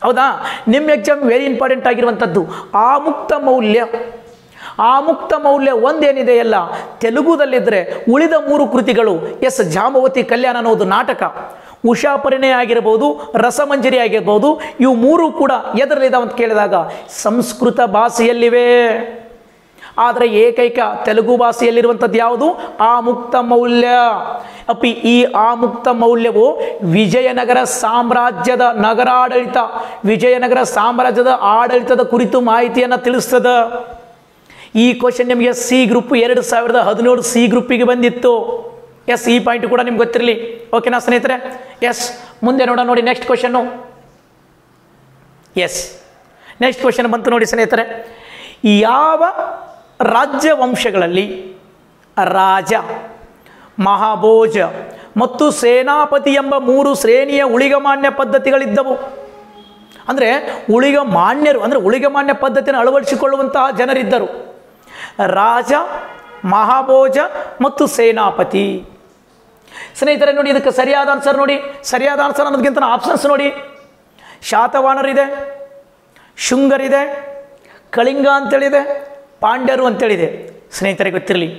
ಹೌದಾ? ನಿಮ್ಮ ಎಕ್ಸಾಮ್ ವೆರಿ ಇಂಪಾರ್ಟೆಂಟ್ ಆಗಿರುವಂಥದ್ದು ಆ ಮುಕ್ತ ಮೌಲ್ಯ. ಆ ಮುಕ್ತ ಮೌಲ್ಯ ಒಂದೇನಿದೆಯಲ್ಲ ತೆಲುಗುದಲ್ಲಿದ್ದರೆ ಉಳಿದ ಮೂರು ಕೃತಿಗಳು ಎಸ್ ಜಾಮವತಿ ಕಲ್ಯಾಣ ಅನ್ನೋದು ನಾಟಕ. ಉಷಾ ಪರಿಣಯ ಆಗಿರ್ಬೋದು ರಸಮಂಜರಿ ಆಗಿರ್ಬೋದು, ಇವು ಮೂರು ಕೂಡ ಎದರಲ್ಲಿದ್ದಾವೆ ಅಂತ ಕೇಳಿದಾಗ ಸಂಸ್ಕೃತ ಭಾಷೆಯಲ್ಲಿವೆ. ಆದರೆ ಏಕೈಕ ತೆಲುಗು ಭಾಷೆಯಲ್ಲಿರುವಂಥದ್ದು ಯಾವುದು? ಆ ಮುಕ್ತ ಮೌಲ್ಯ. ಅಪಿ ಈ ಆಮುಕ್ತ ಮೌಲ್ಯವು ವಿಜಯನಗರ ಸಾಮ್ರಾಜ್ಯದ ನಗರಾಡಳಿತ, ವಿಜಯನಗರ ಸಾಮ್ರಾಜ್ಯದ ಆಡಳಿತದ ಕುರಿತು ಮಾಹಿತಿಯನ್ನು ತಿಳಿಸ್ತದ. ಈ ಕ್ವಶನ್ ನಿಮಗೆ ಸಿ ಗ್ರೂಪ್ ಎರಡು ಸಾವಿರದ ಹದಿನೇಳು ಸಿ ಗ್ರೂಪಿಗೆ ಬಂದಿತ್ತು. ಎಸ್ ಈ ಪಾಯಿಂಟ್ ಕೂಡ ನಿಮ್ಗೆ ಗೊತ್ತಿರಲಿ. ಓಕೆನಾ ಸ್ನೇಹಿತರೆ ಎಸ್ ಮುಂದೆ ನೋಡ ನೋಡಿ next question yes next question ಬಂತು ನೋಡಿ ಸ್ನೇಹಿತರೆ. ಯಾವ ರಾಜ್ಯ ವಂಶಗಳಲ್ಲಿ ರಾಜ, ಮಹಾಭೋಜ ಮತ್ತು ಸೇನಾಪತಿ ಎಂಬ ಮೂರು ಶ್ರೇಣಿಯ ಉಳಿಗಮಾನ್ಯ ಪದ್ಧತಿಗಳಿದ್ದವು. ಅಂದರೆ ಉಳಿಗ ಮಾನ್ಯರು ಅಂದರೆ ಉಳಿಗಮಾನ್ಯ ಪದ್ಧತಿಯನ್ನು ಅಳವಡಿಸಿಕೊಳ್ಳುವಂತಹ ಜನರಿದ್ದರು. ರಾಜ, ಮಹಾಭೋಜ ಮತ್ತು ಸೇನಾಪತಿ. ಸ್ನೇಹಿತರೆ, ನೋಡಿ ಇದಕ್ಕೆ ಸರಿಯಾದ ಆನ್ಸರ್ ನೋಡಿ. ಸರಿಯಾದ ಆನ್ಸರ್ ಅನ್ನೋದಕ್ಕಿಂತ ಆಪ್ಷನ್ಸ್ ನೋಡಿ. ಶಾತವಾನರಿದೆ, ಶೃಂಗರಿದೆ, ಕಳಿಂಗ ಅಂತೇಳಿದೆ ಪಾಂಡ್ಯರು ಅಂತೇಳಿದೆ, ಸ್ನೇಹಿತರೆ ಗೊತ್ತಿರಲಿ.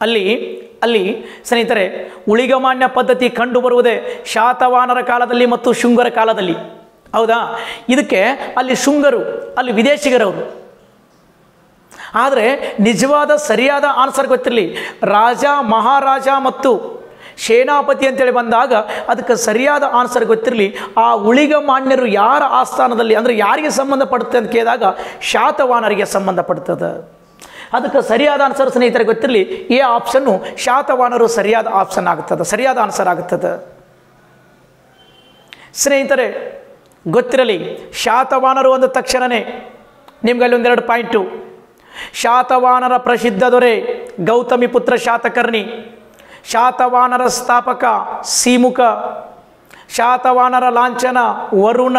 ಅಲ್ಲಿ ಅಲ್ಲಿ ಸ್ನೇಹಿತರೆ, ಉಳಿಗಮಾನ್ಯ ಪದ್ಧತಿ ಕಂಡುಬರುವುದೇ ಶಾತವಾನರ ಕಾಲದಲ್ಲಿ ಮತ್ತು ಶುಂಗರ ಕಾಲದಲ್ಲಿ. ಹೌದಾ? ಇದಕ್ಕೆ ಅಲ್ಲಿ ಶುಂಗರು, ಅಲ್ಲಿ ವಿದೇಶಿಗರವರು ಆದರೆ ನಿಜವಾದ ಸರಿಯಾದ ಆನ್ಸರ್ ಗೊತ್ತಿರಲಿ. ರಾಜ, ಮಹಾರಾಜ ಮತ್ತು ಸೇನಾಪತಿ ಅಂತೇಳಿ ಬಂದಾಗ ಅದಕ್ಕೆ ಸರಿಯಾದ ಆನ್ಸರ್ ಗೊತ್ತಿರಲಿ. ಆ ಉಳಿಗ ಮಾನ್ಯರು ಯಾರ ಆಸ್ಥಾನದಲ್ಲಿ ಅಂದರೆ ಯಾರಿಗೆ ಸಂಬಂಧಪಡುತ್ತೆ ಅಂತ ಕೇಳಿದಾಗ ಶಾತವಾನರಿಗೆ ಸಂಬಂಧಪಡ್ತದೆ. ಅದಕ್ಕೆ ಸರಿಯಾದ ಆನ್ಸರ್ ಸ್ನೇಹಿತರೆ ಗೊತ್ತಿರಲಿ ಈ ಆಪ್ಷನ್ನು ಶಾತವಾನರು ಸರಿಯಾದ ಆಪ್ಷನ್ ಆಗುತ್ತದೆ ಸರಿಯಾದ ಆನ್ಸರ್ ಆಗುತ್ತದೆ ಸ್ನೇಹಿತರೆ, ಗೊತ್ತಿರಲಿ, ಶಾತವಾನರು ಅಂದ ತಕ್ಷಣವೇ ನಿಮ್ಗಲ್ಲಿ ಒಂದೆರಡು ಪಾಯಿಂಟು. ಶಾತವಾನರ ಪ್ರಸಿದ್ಧ ದೊರೆ ಗೌತಮಿ ಪುತ್ರ ಶಾತಕರ್ಣಿ. ಶಾತವಾನರ ಸ್ಥಾಪಕ ಸೀಮುಖ, ಶಾತವಾನರ ಲಾಂಛನ ವರುಣ,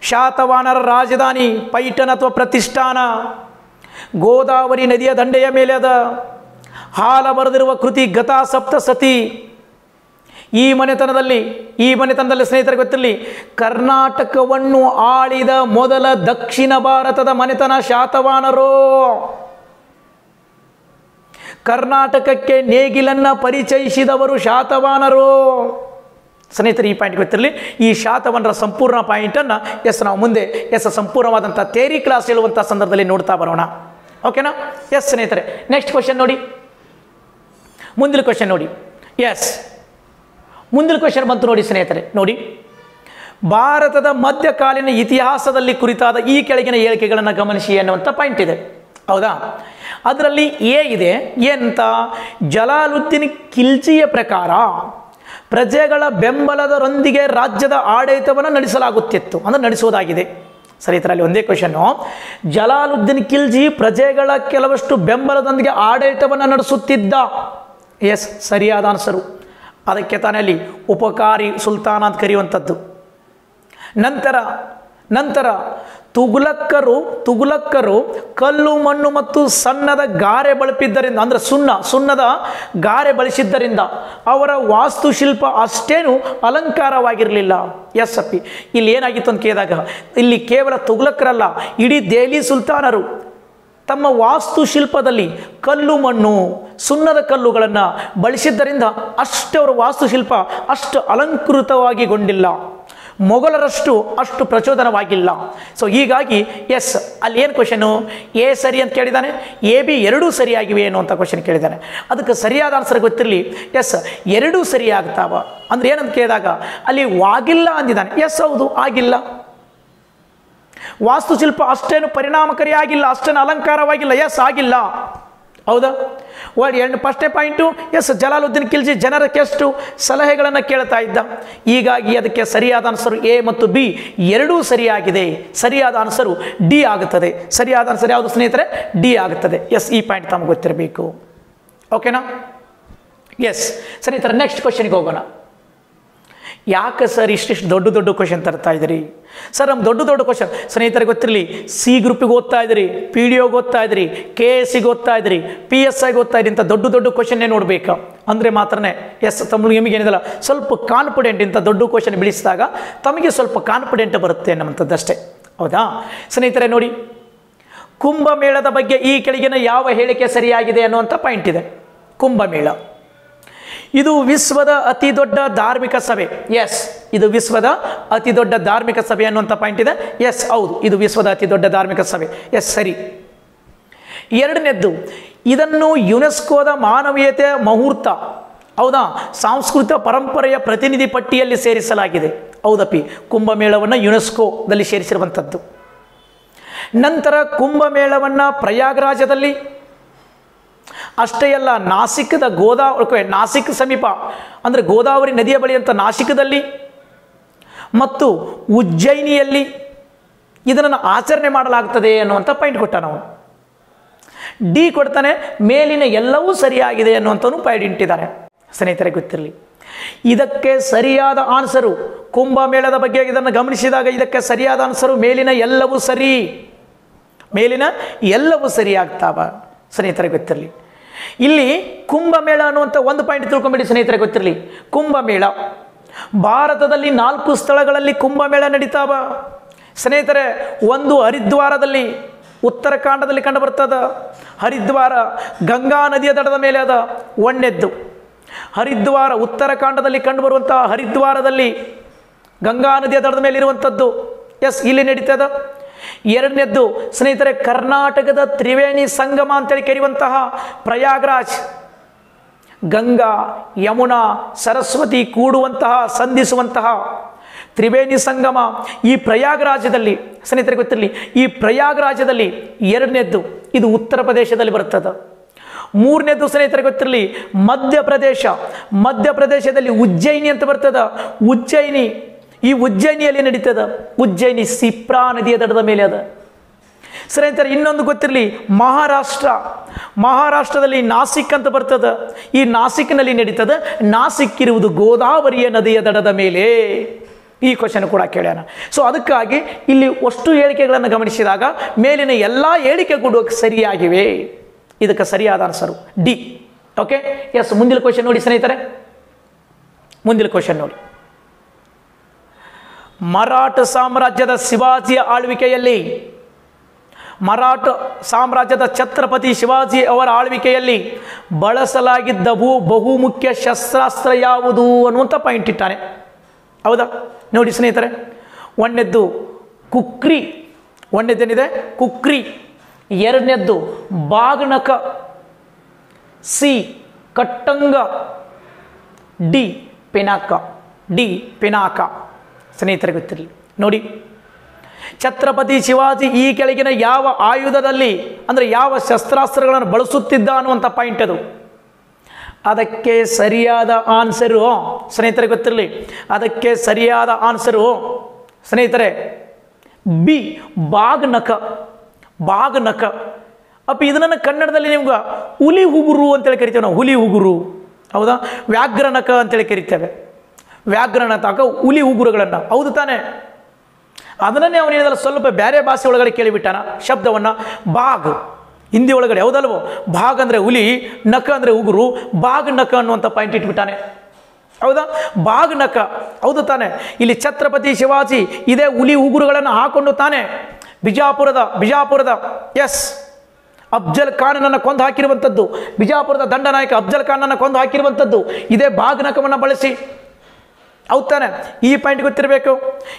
ಶಾತವಾನರ ರಾಜಧಾನಿ ಪೈಠನ್ ಅಥವಾ ಪ್ರತಿಷ್ಠಾನ, ಗೋದಾವರಿ ನದಿಯ ದಂಡೆಯ ಮೇಲೆ ಅದ. ಹಾಲ ಬರೆದಿರುವ ಕೃತಿ ಗತಾ ಸಪ್ತಸತಿ. ಈ ಮನೆತನದಲ್ಲಿ ಈ ಮನೆತನದಲ್ಲಿ ಸ್ನೇಹಿತರಿಗೆ ಗೊತ್ತಿರಲಿ, ಕರ್ನಾಟಕವನ್ನು ಆಳಿದ ಮೊದಲ ದಕ್ಷಿಣ ಭಾರತದ ಮನೆತನ ಶಾತವಾನರು. ಕರ್ನಾಟಕಕ್ಕೆ ನೇಗಿಲನ್ನ ಪರಿಚಯಿಸಿದವರು ಶಾತವಾನರು. ಸ್ನೇಹಿತರೆ, ಈ ಪಾಯಿಂಟ್ ಗೊತ್ತಿರಲಿ? ಈ ಶಾತವನರ ಸಂಪೂರ್ಣ ಪಾಯಿಂಟನ್ನು ಎಸ್ ನಾವು ಮುಂದೆ, ಎಸ್ ಸಂಪೂರ್ಣವಾದಂಥ ಥೇರಿ ಕ್ಲಾಸ್ ಹೇಳುವಂಥ ಸಂದರ್ಭದಲ್ಲಿ ನೋಡ್ತಾ ಬರೋಣ. ಓಕೆನಾ ಎಸ್ ಸ್ನೇಹಿತರೆ. ನೆಕ್ಸ್ಟ್ ಕ್ವಶನ್ ನೋಡಿ. ಮುಂದಿನ ಕ್ವಶನ್ ನೋಡಿ. ಎಸ್ ಮುಂದಿನ ಕ್ವಶನ್ ಬಂತು ನೋಡಿ ಸ್ನೇಹಿತರೆ. ನೋಡಿ. ಭಾರತದ ಮಧ್ಯಕಾಲೀನ ಇತಿಹಾಸದಲ್ಲಿ ಕುರಿತಾದ ಈ ಕೆಳಗಿನ ಹೇಳಿಕೆಗಳನ್ನು ಗಮನಿಸಿ ಅನ್ನುವಂಥ ಪಾಯಿಂಟ್ ಇದೆ. ಹೌದಾ? ಅದರಲ್ಲಿ ಎ ಇದೆ. ಎಂತ? ಜಲಾಲುದ್ದೀನ್ ಖಿಲ್ಜಿಯ ಪ್ರಕಾರ ಪ್ರಜೆಗಳ ಬೆಂಬಲದರೊಂದಿಗೆ ರಾಜ್ಯದ ಆಡಳಿತವನ್ನು ನಡೆಸಲಾಗುತ್ತಿತ್ತು. ಅಂದರೆ ನಡೆಸುವುದಾಗಿದೆ. ಸರಿ ಇದರಲ್ಲಿ ಒಂದೇ ಕ್ವಶನ್ನು ಜಲಾಲುದ್ದೀನ್ ಖಿಲ್ಜಿ ಪ್ರಜೆಗಳ ಕೆಲವಷ್ಟು ಬೆಂಬಲದೊಂದಿಗೆ ಆಡಳಿತವನ್ನು ನಡೆಸುತ್ತಿದ್ದ? ಎಸ್, ಸರಿಯಾದ ಆನ್ಸರು. ಅದಕ್ಕೆ ತಾನೇ ಅಲ್ಲಿ ಉಪಕಾರಿ ಸುಲ್ತಾನ ಅಂತ ಕರೆಯುವಂಥದ್ದು. ನಂತರ ನಂತರ ತುಗುಲಕ್ಕರು ತುಗುಲಕ್ಕರು ಕಲ್ಲು, ಮಣ್ಣು ಮತ್ತು ಸಣ್ಣದ ಗಾರೆ ಬಳಪಿದ್ದರಿಂದ, ಅಂದರೆ ಸುಣ್ಣ, ಸುಣ್ಣದ ಗಾರೆ ಬಳಸಿದ್ದರಿಂದ ಅವರ ವಾಸ್ತುಶಿಲ್ಪ ಅಷ್ಟೇನು ಅಲಂಕಾರವಾಗಿರಲಿಲ್ಲ. ಎಸ್ ಅಪ್ಪಿ, ಇಲ್ಲಿ ಏನಾಗಿತ್ತು ಅಂತ ಕೇಳಿದಾಗ, ಇಲ್ಲಿ ಕೇವಲ ತುಗುಲಕ್ಕರಲ್ಲ, ಇಡೀ ದೆಹಲಿ ಸುಲ್ತಾನರು ತಮ್ಮ ವಾಸ್ತುಶಿಲ್ಪದಲ್ಲಿ ಕಲ್ಲು, ಮಣ್ಣು, ಸುಣ್ಣದ ಕಲ್ಲುಗಳನ್ನು ಬಳಸಿದ್ದರಿಂದ ಅಷ್ಟು ಅವರ ವಾಸ್ತುಶಿಲ್ಪ ಅಷ್ಟು ಅಲಂಕೃತವಾಗಿ ಗೊಂಡಿಲ್ಲ ಮೊಘಲರಷ್ಟು ಅಷ್ಟು ಪ್ರಚೋದನವಾಗಿಲ್ಲ. ಸೊ ಹೀಗಾಗಿ ಎಸ್ ಅಲ್ಲಿ ಏನು ಕ್ವಶನು ಎ ಸರಿ ಅಂತ ಕೇಳಿದ್ದಾನೆ ಎ ಬಿ ಎರಡೂ ಸರಿಯಾಗಿವೆ ಏನು ಅಂತ ಕ್ವಶನ್ ಕೇಳಿದ್ದಾನೆ ಅದಕ್ಕೆ ಸರಿಯಾದ ಆನ್ಸರ್ ಗೊತ್ತಿರಲಿ. ಎಸ್ ಎರಡೂ ಸರಿ ಆಗ್ತಾವ ಅಂದ್ರೆ ಏನಂತ ಕೇಳಿದಾಗ, ಅಲ್ಲಿ ವಾಗಿಲ್ಲ ಅಂದಿದ್ದಾನೆ. ಎಸ್ ಹೌದು, ಆಗಿಲ್ಲ. ವಾಸ್ತುಶಿಲ್ಪ ಅಷ್ಟೇನು ಪರಿಣಾಮಕಾರಿಯಾಗಿಲ್ಲ, ಅಷ್ಟೇನು ಅಲಂಕಾರವಾಗಿಲ್ಲ. ಎಸ್ ಆಗಿಲ್ಲ. ಹೌದಾ? ವರ್ಡ್ ಎರಡು ಫಸ್ಟೇ ಪಾಯಿಂಟು ಎಸ್ ಜಲಾಲುದ್ದೀನ್ ಖಿಲ್ಜಿ ಜನರ ಕೆಸ್ಟು ಸಲಹೆಗಳನ್ನು ಕೇಳ್ತಾ ಇದ್ದ. ಹೀಗಾಗಿ ಅದಕ್ಕೆ ಸರಿಯಾದ ಆನ್ಸರು ಎ ಮತ್ತು ಬಿ ಎರಡೂ ಸರಿಯಾಗಿದೆ. ಸರಿಯಾದ ಆನ್ಸರು ಡಿ ಆಗುತ್ತದೆ. ಸರಿಯಾದ ಆನ್ಸರ್ ಯಾವುದು ಸ್ನೇಹಿತರೆ? ಡಿ ಆಗುತ್ತದೆ. ಎಸ್, ಈ ಪಾಯಿಂಟ್ ತಮಗೆ ಗೊತ್ತಿರಬೇಕು. ಓಕೆನಾ ಎಸ್ ಸ್ನೇಹಿತರೆ ನೆಕ್ಸ್ಟ್ ಕ್ವಶನ್ಗೆ ಹೋಗೋಣ. ಯಾಕೆ ಸರ್ ಇಷ್ಟಿಷ್ಟು ದೊಡ್ಡ ದೊಡ್ಡ ಕ್ವಶನ್ ತರ್ತಾ ಇದ್ದೀರಿ? ಸರ್ ನಮ್ಮ ದೊಡ್ಡ ದೊಡ್ಡ ಕ್ವಶನ್ ಸ್ನೇಹಿತರಿಗೆ ಗೊತ್ತಿರಲಿ ಸಿ ಗ್ರೂಪಿಗೆ ಓದ್ತಾ ಇದ್ರಿ ಪಿ ಡಿ ಒಗೆ ಓದ್ತಾ ಇದ್ರಿ ಕೆ ಎಸ್ ಸಿಗೆ ಓದ್ತಾ ಇದ್ರಿ ಪಿ ಎಸ್ ಐಗೆ ಓದ್ತಾ ಇದ್ರಿ ಇಂಥ ದೊಡ್ಡ ದೊಡ್ಡ ಕ್ವಶನ್ನೇ ನೋಡಬೇಕು? ಅಂದರೆ ಮಾತ್ರನೇ, ಎಸ್ ತಮ್ಮ ನಿಮಗೆ ಏನಿದಲ್ಲ ಸ್ವಲ್ಪ ಕಾನ್ಫಿಡೆಂಟ್ ಇಂಥ ದೊಡ್ಡ ಕ್ವಶನ್ ಬಿಡಿಸಿದಾಗ ತಮಗೆ ಸ್ವಲ್ಪ ಕಾನ್ಫಿಡೆಂಟ್ ಬರುತ್ತೆ ಅನ್ನುವಂಥದ್ದಷ್ಟೇ ಹೌದಾ? ಸ್ನೇಹಿತರೆ, ನೋಡಿ, ಕುಂಭಮೇಳದ ಬಗ್ಗೆ ಈ ಕೆಳಗಿನ ಯಾವ ಹೇಳಿಕೆ ಸರಿಯಾಗಿದೆ ಅನ್ನುವಂಥ ಪಾಯಿಂಟ್ ಇದೆ. ಕುಂಭಮೇಳ. ಇದು ವಿಶ್ವದ ಅತಿ ದೊಡ್ಡ ಧಾರ್ಮಿಕ ಸಭೆ. ಎಸ್ ಇದು ವಿಶ್ವದ ಅತಿ ದೊಡ್ಡ ಧಾರ್ಮಿಕ ಸಭೆ ಅನ್ನುವಂಥ ಪಾಯಿಂಟ್ ಇದೆ. ಎಸ್ ಹೌದು, ಇದು ವಿಶ್ವದ ಅತಿ ದೊಡ್ಡ ಧಾರ್ಮಿಕ ಸಭೆ. ಎಸ್ ಸರಿ. ಎರಡನೇದ್ದು, ಇದನ್ನು ಯುನೆಸ್ಕೋದ ಮಾನವೀಯತೆ ಮುಹೂರ್ತ, ಹೌದಾ? ಸಾಂಸ್ಕೃತಿಕ ಪರಂಪರೆಯ ಪ್ರತಿನಿಧಿ ಪಟ್ಟಿಯಲ್ಲಿ ಸೇರಿಸಲಾಗಿದೆ. ಹೌದಪ್ಪಿ, ಕುಂಭಮೇಳವನ್ನು ಯುನೆಸ್ಕೋದಲ್ಲಿ ಸೇರಿಸಿರುವಂಥದ್ದು. ನಂತರ ಕುಂಭಮೇಳವನ್ನು ಪ್ರಯಾಗರಾಜದಲ್ಲಿ ಅಷ್ಟೇ ಅಲ್ಲ, ನಾಸಿಕದ ಗೋದಾವರಿ ನಾಸಿಕ್ ಸಮೀಪ, ಅಂದರೆ ಗೋದಾವರಿ ನದಿಯ ಬಳಿ ಅಂತ ನಾಸಿಕದಲ್ಲಿ ಮತ್ತು ಉಜ್ಜಯಿನಿಯಲ್ಲಿ ಇದನ್ನು ಆಚರಣೆ ಮಾಡಲಾಗ್ತದೆ ಅನ್ನುವಂಥ ಪಾಯಿಂಟ್ ಕೊಟ್ಟ ನಾವು ಡಿ ಕೊಡ್ತಾನೆ, ಮೇಲಿನ ಎಲ್ಲವೂ ಸರಿಯಾಗಿದೆ ಅನ್ನುವಂಥವನು ಪಾಯಿಂಟ್ ಇಟ್ಟಿದ್ದಾರೆ ಸ್ನೇಹಿತರೆ, ಗೊತ್ತಿರಲಿ. ಇದಕ್ಕೆ ಸರಿಯಾದ ಆನ್ಸರು ಕುಂಭಮೇಳದ ಬಗ್ಗೆ ಇದನ್ನು ಗಮನಿಸಿದಾಗ ಇದಕ್ಕೆ ಸರಿಯಾದ ಆನ್ಸರು ಮೇಲಿನ ಎಲ್ಲವೂ ಸರಿ. ಮೇಲಿನ ಎಲ್ಲವೂ ಸರಿಯಾಗ್ತಾವ. ಸ್ನೇಹಿತರೆ, ಗೊತ್ತಿರಲಿ. ಇಲ್ಲಿ ಕುಂಭಮೇಳ ಅನ್ನುವಂಥ ಒಂದು ಪಾಯಿಂಟ್ ತಿಳ್ಕೊಂಬಿಡಿ ಸ್ನೇಹಿತರೆ, ಗೊತ್ತಿರಲಿ. ಕುಂಭಮೇಳ. ಭಾರತದಲ್ಲಿ ನಾಲ್ಕು ಸ್ಥಳಗಳಲ್ಲಿ ಕುಂಭಮೇಳ ನಡೀತಾವ. ಸ್ನೇಹಿತರೆ, ಒಂದು ಹರಿದ್ವಾರದಲ್ಲಿ ಉತ್ತರಕಾಂಡದಲ್ಲಿ ಕಂಡು ಬರ್ತದ. ಹರಿದ್ವಾರ ಗಂಗಾ ನದಿಯ ದಡದ ಮೇಲೆ ಅದ ಒಣ್ಣೆದ್ದು ಹರಿದ್ವಾರ ಉತ್ತರಕಾಂಡದಲ್ಲಿ ಕಂಡುಬರುವಂತಹ ಹರಿದ್ವಾರದಲ್ಲಿ ಗಂಗಾ ನದಿಯ ದಡದ ಮೇಲೆ ಇರುವಂಥದ್ದು. ಎಸ್, ಇಲ್ಲಿ ನಡೀತದ. ಎರಡನೇದ್ದು, ಸ್ನೇಹಿತರೆ, ಕರ್ನಾಟಕದ ತ್ರಿವೇಣಿ ಸಂಗಮ ಅಂತೇಳಿ ಕರೆಯುವಂತಹ ಪ್ರಯಾಗ್ರಾಜ್. ಗಂಗಾ, ಯಮುನಾ, ಸರಸ್ವತಿ ಕೂಡುವಂತಹ, ಸಂಧಿಸುವಂತಹ ತ್ರಿವೇಣಿ ಸಂಗಮ ಈ ಪ್ರಯಾಗ್ರಾಜದಲ್ಲಿ ಸ್ನೇಹಿತರೆ ಗೊತ್ತಿರಲಿ, ಈ ಪ್ರಯಾಗ್ರಾಜದಲ್ಲಿ ಎರಡನೇದ್ದು ಇದು ಉತ್ತರ ಪ್ರದೇಶದಲ್ಲಿ ಬರ್ತದೆ ಮೂರನೇದು ಸ್ನೇಹಿತರೆ ಗೊತ್ತಿರಲಿ, ಮಧ್ಯಪ್ರದೇಶ. ಮಧ್ಯಪ್ರದೇಶದಲ್ಲಿ ಉಜ್ಜಯಿನಿ ಅಂತ ಬರ್ತದ. ಉಜ್ಜಯಿನಿ ಈ ಉಜ್ಜಯಿನಿಯಲ್ಲಿ ನಡೀತದ? ಉಜ್ಜಯಿನಿ ಸಿಪ್ರಾ ನದಿಯ ದಡದ ಮೇಲೆ ಅದ. ಸ್ನೇಹಿತರೆ, ಇನ್ನೊಂದು ಗೊತ್ತಿರಲಿ, ಮಹಾರಾಷ್ಟ್ರ. ಮಹಾರಾಷ್ಟ್ರದಲ್ಲಿ ನಾಸಿಕ್ ಅಂತ ಬರ್ತದ. ಈ ನಾಸಿಕ್ನಲ್ಲಿ ನಡೀತದ, ನಾಸಿಕ್ ಇರುವುದು ಗೋದಾವರಿಯ ನದಿಯ ದಡದ ಮೇಲೆ. ಈ ಕ್ವಶನ್ ಕೂಡ ಕೇಳ್ಯಾನ. ಸೊ ಅದಕ್ಕಾಗಿ ಇಲ್ಲಿ ಅಷ್ಟು ಹೇಳಿಕೆಗಳನ್ನು ಗಮನಿಸಿದಾಗ ಮೇಲಿನ ಎಲ್ಲ ಹೇಳಿಕೆ ಕೂಡ ಸರಿಯಾಗಿವೆ. ಇದಕ್ಕೆ ಸರಿಯಾದ ಆನ್ಸರು ಡಿ. ಓಕೆ ಎಸ್ ಮುಂದಿನ ಕ್ವಶನ್ ನೋಡಿ ಸ್ನೇಹಿತರೆ. ಮುಂದಿನ ಕ್ವಶನ್ ನೋಡಿ. ಮರಾಠ ಸಾಮ್ರಾಜ್ಯದ ಶಿವಾಜಿಯ ಆಳ್ವಿಕೆಯಲ್ಲಿ, ಮರಾಠ ಸಾಮ್ರಾಜ್ಯದ ಛತ್ರಪತಿ ಶಿವಾಜಿ ಅವರ ಆಳ್ವಿಕೆಯಲ್ಲಿ ಬಳಸಲಾಗಿದ್ದ ಬಹು ಬಹುಮುಖ್ಯ ಶಸ್ತ್ರಾಸ್ತ್ರ ಯಾವುದು ಅನ್ನುವಂಥ ಪಾಯಿಂಟ್ ಇಟ್ಟಾನೆ. ಹೌದಾ? ನೋಡಿ ಸ್ನೇಹಿತರೆ, ಒಂದನೇದ್ದು ಕುಕ್ರಿ, ಒಂದನೇದೇನಿದೆ? ಕುಕ್ರಿ. ಎರಡನೇದ್ದು ಬಾಗ್ನಕ, ಸಿ ಕಟ್ಟಂಗ, ಡಿ ಪೆನಾಕ. ಡಿ ಪಿನಾಕ. ಸ್ನೇಹಿತರಿಗೆ ಗೊತ್ತಿರಲಿ. ನೋಡಿ, ಛತ್ರಪತಿ ಶಿವಾಜಿ ಈ ಕೆಳಗಿನ ಯಾವ ಆಯುಧದಲ್ಲಿ, ಅಂದರೆ ಯಾವ ಶಸ್ತ್ರಾಸ್ತ್ರಗಳನ್ನು ಬಳಸುತ್ತಿದ್ದ ಅನ್ನುವಂಥ ಪಾಯಿಂಟ್ ಅದು. ಅದಕ್ಕೆ ಸರಿಯಾದ ಆನ್ಸರು ಸ್ನೇಹಿತರೆ ಗೊತ್ತಿರಲಿ. ಅದಕ್ಕೆ ಸರಿಯಾದ ಆನ್ಸರು ಸ್ನೇಹಿತರೆ, ಬಿ, ಬಾಗ್ನಕ ಬಾಗ್ನಕ. ಅಪ್ಪ ಇದನ್ನು ಕನ್ನಡದಲ್ಲಿ ನಿಮ್ಗೆ ಹುಲಿ ಉಗುರು ಅಂತೇಳಿ ಕರಿತೇವೆ ನಾವು, ಹುಲಿ ಉಗುರು. ಹೌದಾ? ವ್ಯಾಘ್ರನಕ ಅಂತೇಳಿ ಕರಿತೇವೆ. ವ್ಯಾಘ್ರನಕ ಹುಲಿ ಉಗುರುಗಳನ್ನು. ಹೌದು ತಾನೆ. ಅದನ್ನೇ ಅವನು ಏನಾದರೂ ಸ್ವಲ್ಪ ಬೇರೆ ಭಾಷೆ ಒಳಗಡೆ ಕೇಳಿಬಿಟ್ಟಾನ ಶಬ್ದವನ್ನು. ಬಾಗ್ ಹಿಂದಿ ಒಳಗಡೆ, ಹೌದಲ್ವೋ? ಬಾಗ್ ಅಂದರೆ ಹುಲಿ ನಕ ಅಂದರೆ ಉಗುರು ಬಾಗ್ ನಕ ಅನ್ನುವಂಥ ಪಾಯಿಂಟ್ ಇಟ್ಬಿಟ್ಟಾನೆ. ಹೌದಾ? ಬಾಗ್ ನಕ ಹೌದು ತಾನೆ. ಇಲ್ಲಿ ಛತ್ರಪತಿ ಶಿವಾಜಿ ಇದೇ ಹುಲಿ ಉಗುರುಗಳನ್ನು ಹಾಕೊಂಡು ತಾನೆ. ಬಿಜಾಪುರದ ಬಿಜಾಪುರದ ಎಸ್ ಅಫ್ಜಲ್ ಖಾನನನ್ನು ಕೊಂದು ಹಾಕಿರುವಂಥದ್ದು ಬಿಜಾಪುರದ ದಂಡನಾಯಕ ಅಫ್ಜಲ್ ಖಾನನ್ನು ಕೊಂದು ಹಾಕಿರುವಂಥದ್ದು ಇದೇ ಬಾಗ್ನಕವನ್ನು ಬಳಸಿ. ಹೌದ್ ತಾನೆ. ಈ ಪಾಯಿಂಟ್ ಗೊತ್ತಿರಬೇಕು?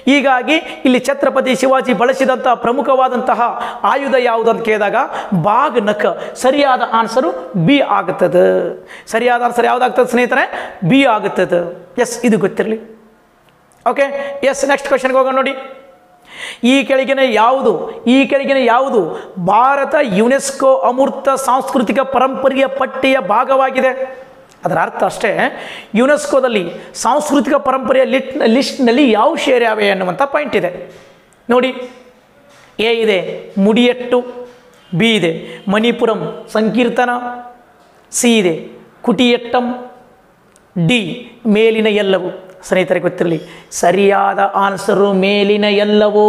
ಹೀಗಾಗಿ ಇಲ್ಲಿ ಛತ್ರಪತಿ ಶಿವಾಜಿ ಬಳಸಿದಂತಹ ಪ್ರಮುಖವಾದಂತಹ ಆಯುಧ ಯಾವುದು ಅಂತ ಕೇಳಿದಾಗ ಬಾಗ್ ನಖ. ಸರಿಯಾದ ಆನ್ಸರು ಬಿ ಆಗುತ್ತದೆ. ಸರಿಯಾದ ಆನ್ಸರ್ ಯಾವುದಾಗ್ತದೆ ಸ್ನೇಹಿತರೆ? ಬಿ ಆಗುತ್ತದೆ. ಎಸ್ ಇದು ಗೊತ್ತಿರಲಿ. ಓಕೆ ಎಸ್ ನೆಕ್ಸ್ಟ್ ಕ್ವಶನ್ಗೆ ಹೋಗೋಣ ನೋಡಿ. ಈ ಕೆಳಗಿನ ಯಾವುದು? ಈ ಕೆಳಗಿನ ಯಾವುದು? ಭಾರತ ಯುನೆಸ್ಕೋ ಅಮೂರ್ತ ಸಾಂಸ್ಕೃತಿಕ ಪರಂಪರೆಯ ಪಟ್ಟಿಯ ಭಾಗವಾಗಿದೆ. ಅದರ ಅರ್ಥ ಅಷ್ಟೇ, ಯುನೆಸ್ಕೋದಲ್ಲಿ ಸಾಂಸ್ಕೃತಿಕ ಪರಂಪರೆಯ ಲಿಟ್, ಲಿಸ್ಟ್ನಲ್ಲಿ ಯಾವ ಶೇರ್ ಯಾವೆ ಅನ್ನುವಂಥ ಪಾಯಿಂಟ್ ಇದೆ. ನೋಡಿ, ಎ ಇದೆ ಮುಡಿಯಟ್ಟು, ಬಿ ಇದೆ ಮಣಿಪುರಂ ಸಂಕೀರ್ತನ, ಸಿ ಇದೆ ಕುಟಿಯಟ್ಟಂ, ಡಿ ಮೇಲಿನ ಎಲ್ಲವೂ. ಸ್ನೇಹಿತರಿಗೆ ಗೊತ್ತಿರಲಿ, ಸರಿಯಾದ ಆನ್ಸರು ಮೇಲಿನ ಎಲ್ಲವೂ.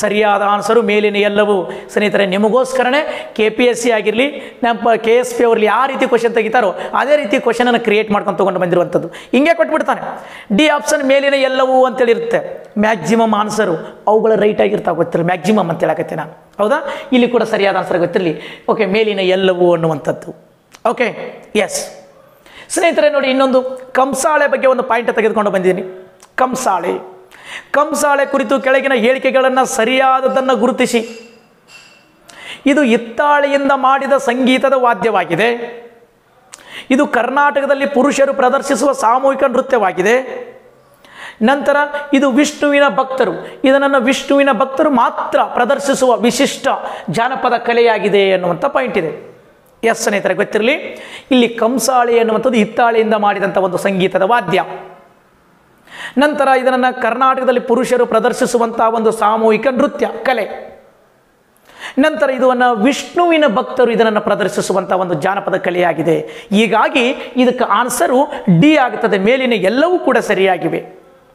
ಸರಿಯಾದ ಆನ್ಸರು ಮೇಲಿನ ಎಲ್ಲವೂ. ಸ್ನೇಹಿತರೆ, ನಿಮಗೋಸ್ಕರನೇ ಕೆ ಪಿ ಎಸ್ ಸಿ ಆಗಿರಲಿ, ನಮ್ಮ ಕೆ ಎಸ್ ಪಿ ಅವ್ರಲ್ಲಿ ಯಾವ ರೀತಿ ಕ್ವಶನ್ ತೆಗಿತಾರೋ, ಅದೇ ರೀತಿ ಕ್ವಶನನ್ನು ಕ್ರಿಯೇಟ್ ಮಾಡ್ಕೊಂಡು ತೊಗೊಂಡು ಬಂದಿರುವಂಥದ್ದು. ಹಿಂಗೆ ಕೊಟ್ಬಿಡ್ತಾನೆ. ಡಿ ಆಪ್ಷನ್ ಮೇಲಿನ ಎಲ್ಲವೂ ಅಂತೇಳಿರುತ್ತೆ. ಮ್ಯಾಕ್ಸಿಮಮ್ ಆನ್ಸರು ಅವುಗಳ ರೈಟ್ ಆಗಿರ್ತಾ ಗೊತ್ತಿರಲಿ ಮ್ಯಾಕ್ಸಿಮಮ್ ಅಂತ ಹೇಳಕತ್ತೆ ನಾನು. ಹೌದಾ? ಇಲ್ಲಿ ಕೂಡ ಸರಿಯಾದ ಆನ್ಸರ್ ಗೊತ್ತಿರಲಿ. ಓಕೆ ಮೇಲಿನ ಎಲ್ಲವೂ ಅನ್ನುವಂಥದ್ದು. ಓಕೆ ಎಸ್ ಸ್ನೇಹಿತರೆ, ನೋಡಿ ಇನ್ನೊಂದು. ಕಂಸಾಳೆ ಬಗ್ಗೆ ಒಂದು ಪಾಯಿಂಟ್ ತೆಗೆದುಕೊಂಡು ಬಂದಿದ್ದೀನಿ. ಕಂಸಾಳೆ ಕಂಸಾಳೆ ಕುರಿತು ಕೆಳಗಿನ ಹೇಳಿಕೆಗಳನ್ನು ಸರಿಯಾದದನ್ನು ಗುರುತಿಸಿ. ಇದು ಹಿತ್ತಾಳೆಯಿಂದ ಮಾಡಿದ ಸಂಗೀತದ ವಾದ್ಯವಾಗಿದೆ. ಇದು ಕರ್ನಾಟಕದಲ್ಲಿ ಪುರುಷರು ಪ್ರದರ್ಶಿಸುವ ಸಾಮೂಹಿಕ ನೃತ್ಯವಾಗಿದೆ. ನಂತರ ಇದು ವಿಷ್ಣುವಿನ ಭಕ್ತರು. ಇದನ್ನು ವಿಷ್ಣುವಿನ ಭಕ್ತರು ಮಾತ್ರ ಪ್ರದರ್ಶಿಸುವ ವಿಶಿಷ್ಟ ಜಾನಪದ ಕಲೆಯಾಗಿದೆ ಎನ್ನುವಂಥ ಪಾಯಿಂಟ್ ಇದೆ. ಎಸ್ ಸ್ನೇಹಿತರೆ, ಗೊತ್ತಿರಲಿ? ಇಲ್ಲಿ ಕಂಸಾಳೆ ಎನ್ನುವಂಥದ್ದು ಹಿತ್ತಾಳೆಯಿಂದ ಮಾಡಿದಂಥ ಒಂದು ಸಂಗೀತದ ವಾದ್ಯ. ನಂತರ ಇದನ್ನು ಕರ್ನಾಟಕದಲ್ಲಿ ಪುರುಷರು ಪ್ರದರ್ಶಿಸುವಂಥ ಒಂದು ಸಾಮೂಹಿಕ ನೃತ್ಯ, ಕಲೆ. ನಂತರ ಇದನ್ನು ವಿಷ್ಣುವಿನ ಭಕ್ತರು ಇದನ್ನು ಪ್ರದರ್ಶಿಸುವಂಥ ಒಂದು ಜಾನಪದ ಕಲೆಯಾಗಿದೆ. ಹೀಗಾಗಿ ಇದಕ್ಕೆ ಆನ್ಸರು ಡಿ ಆಗುತ್ತದೆ ಮೇಲಿನ ಎಲ್ಲವೂ ಕೂಡ ಸರಿಯಾಗಿವೆ.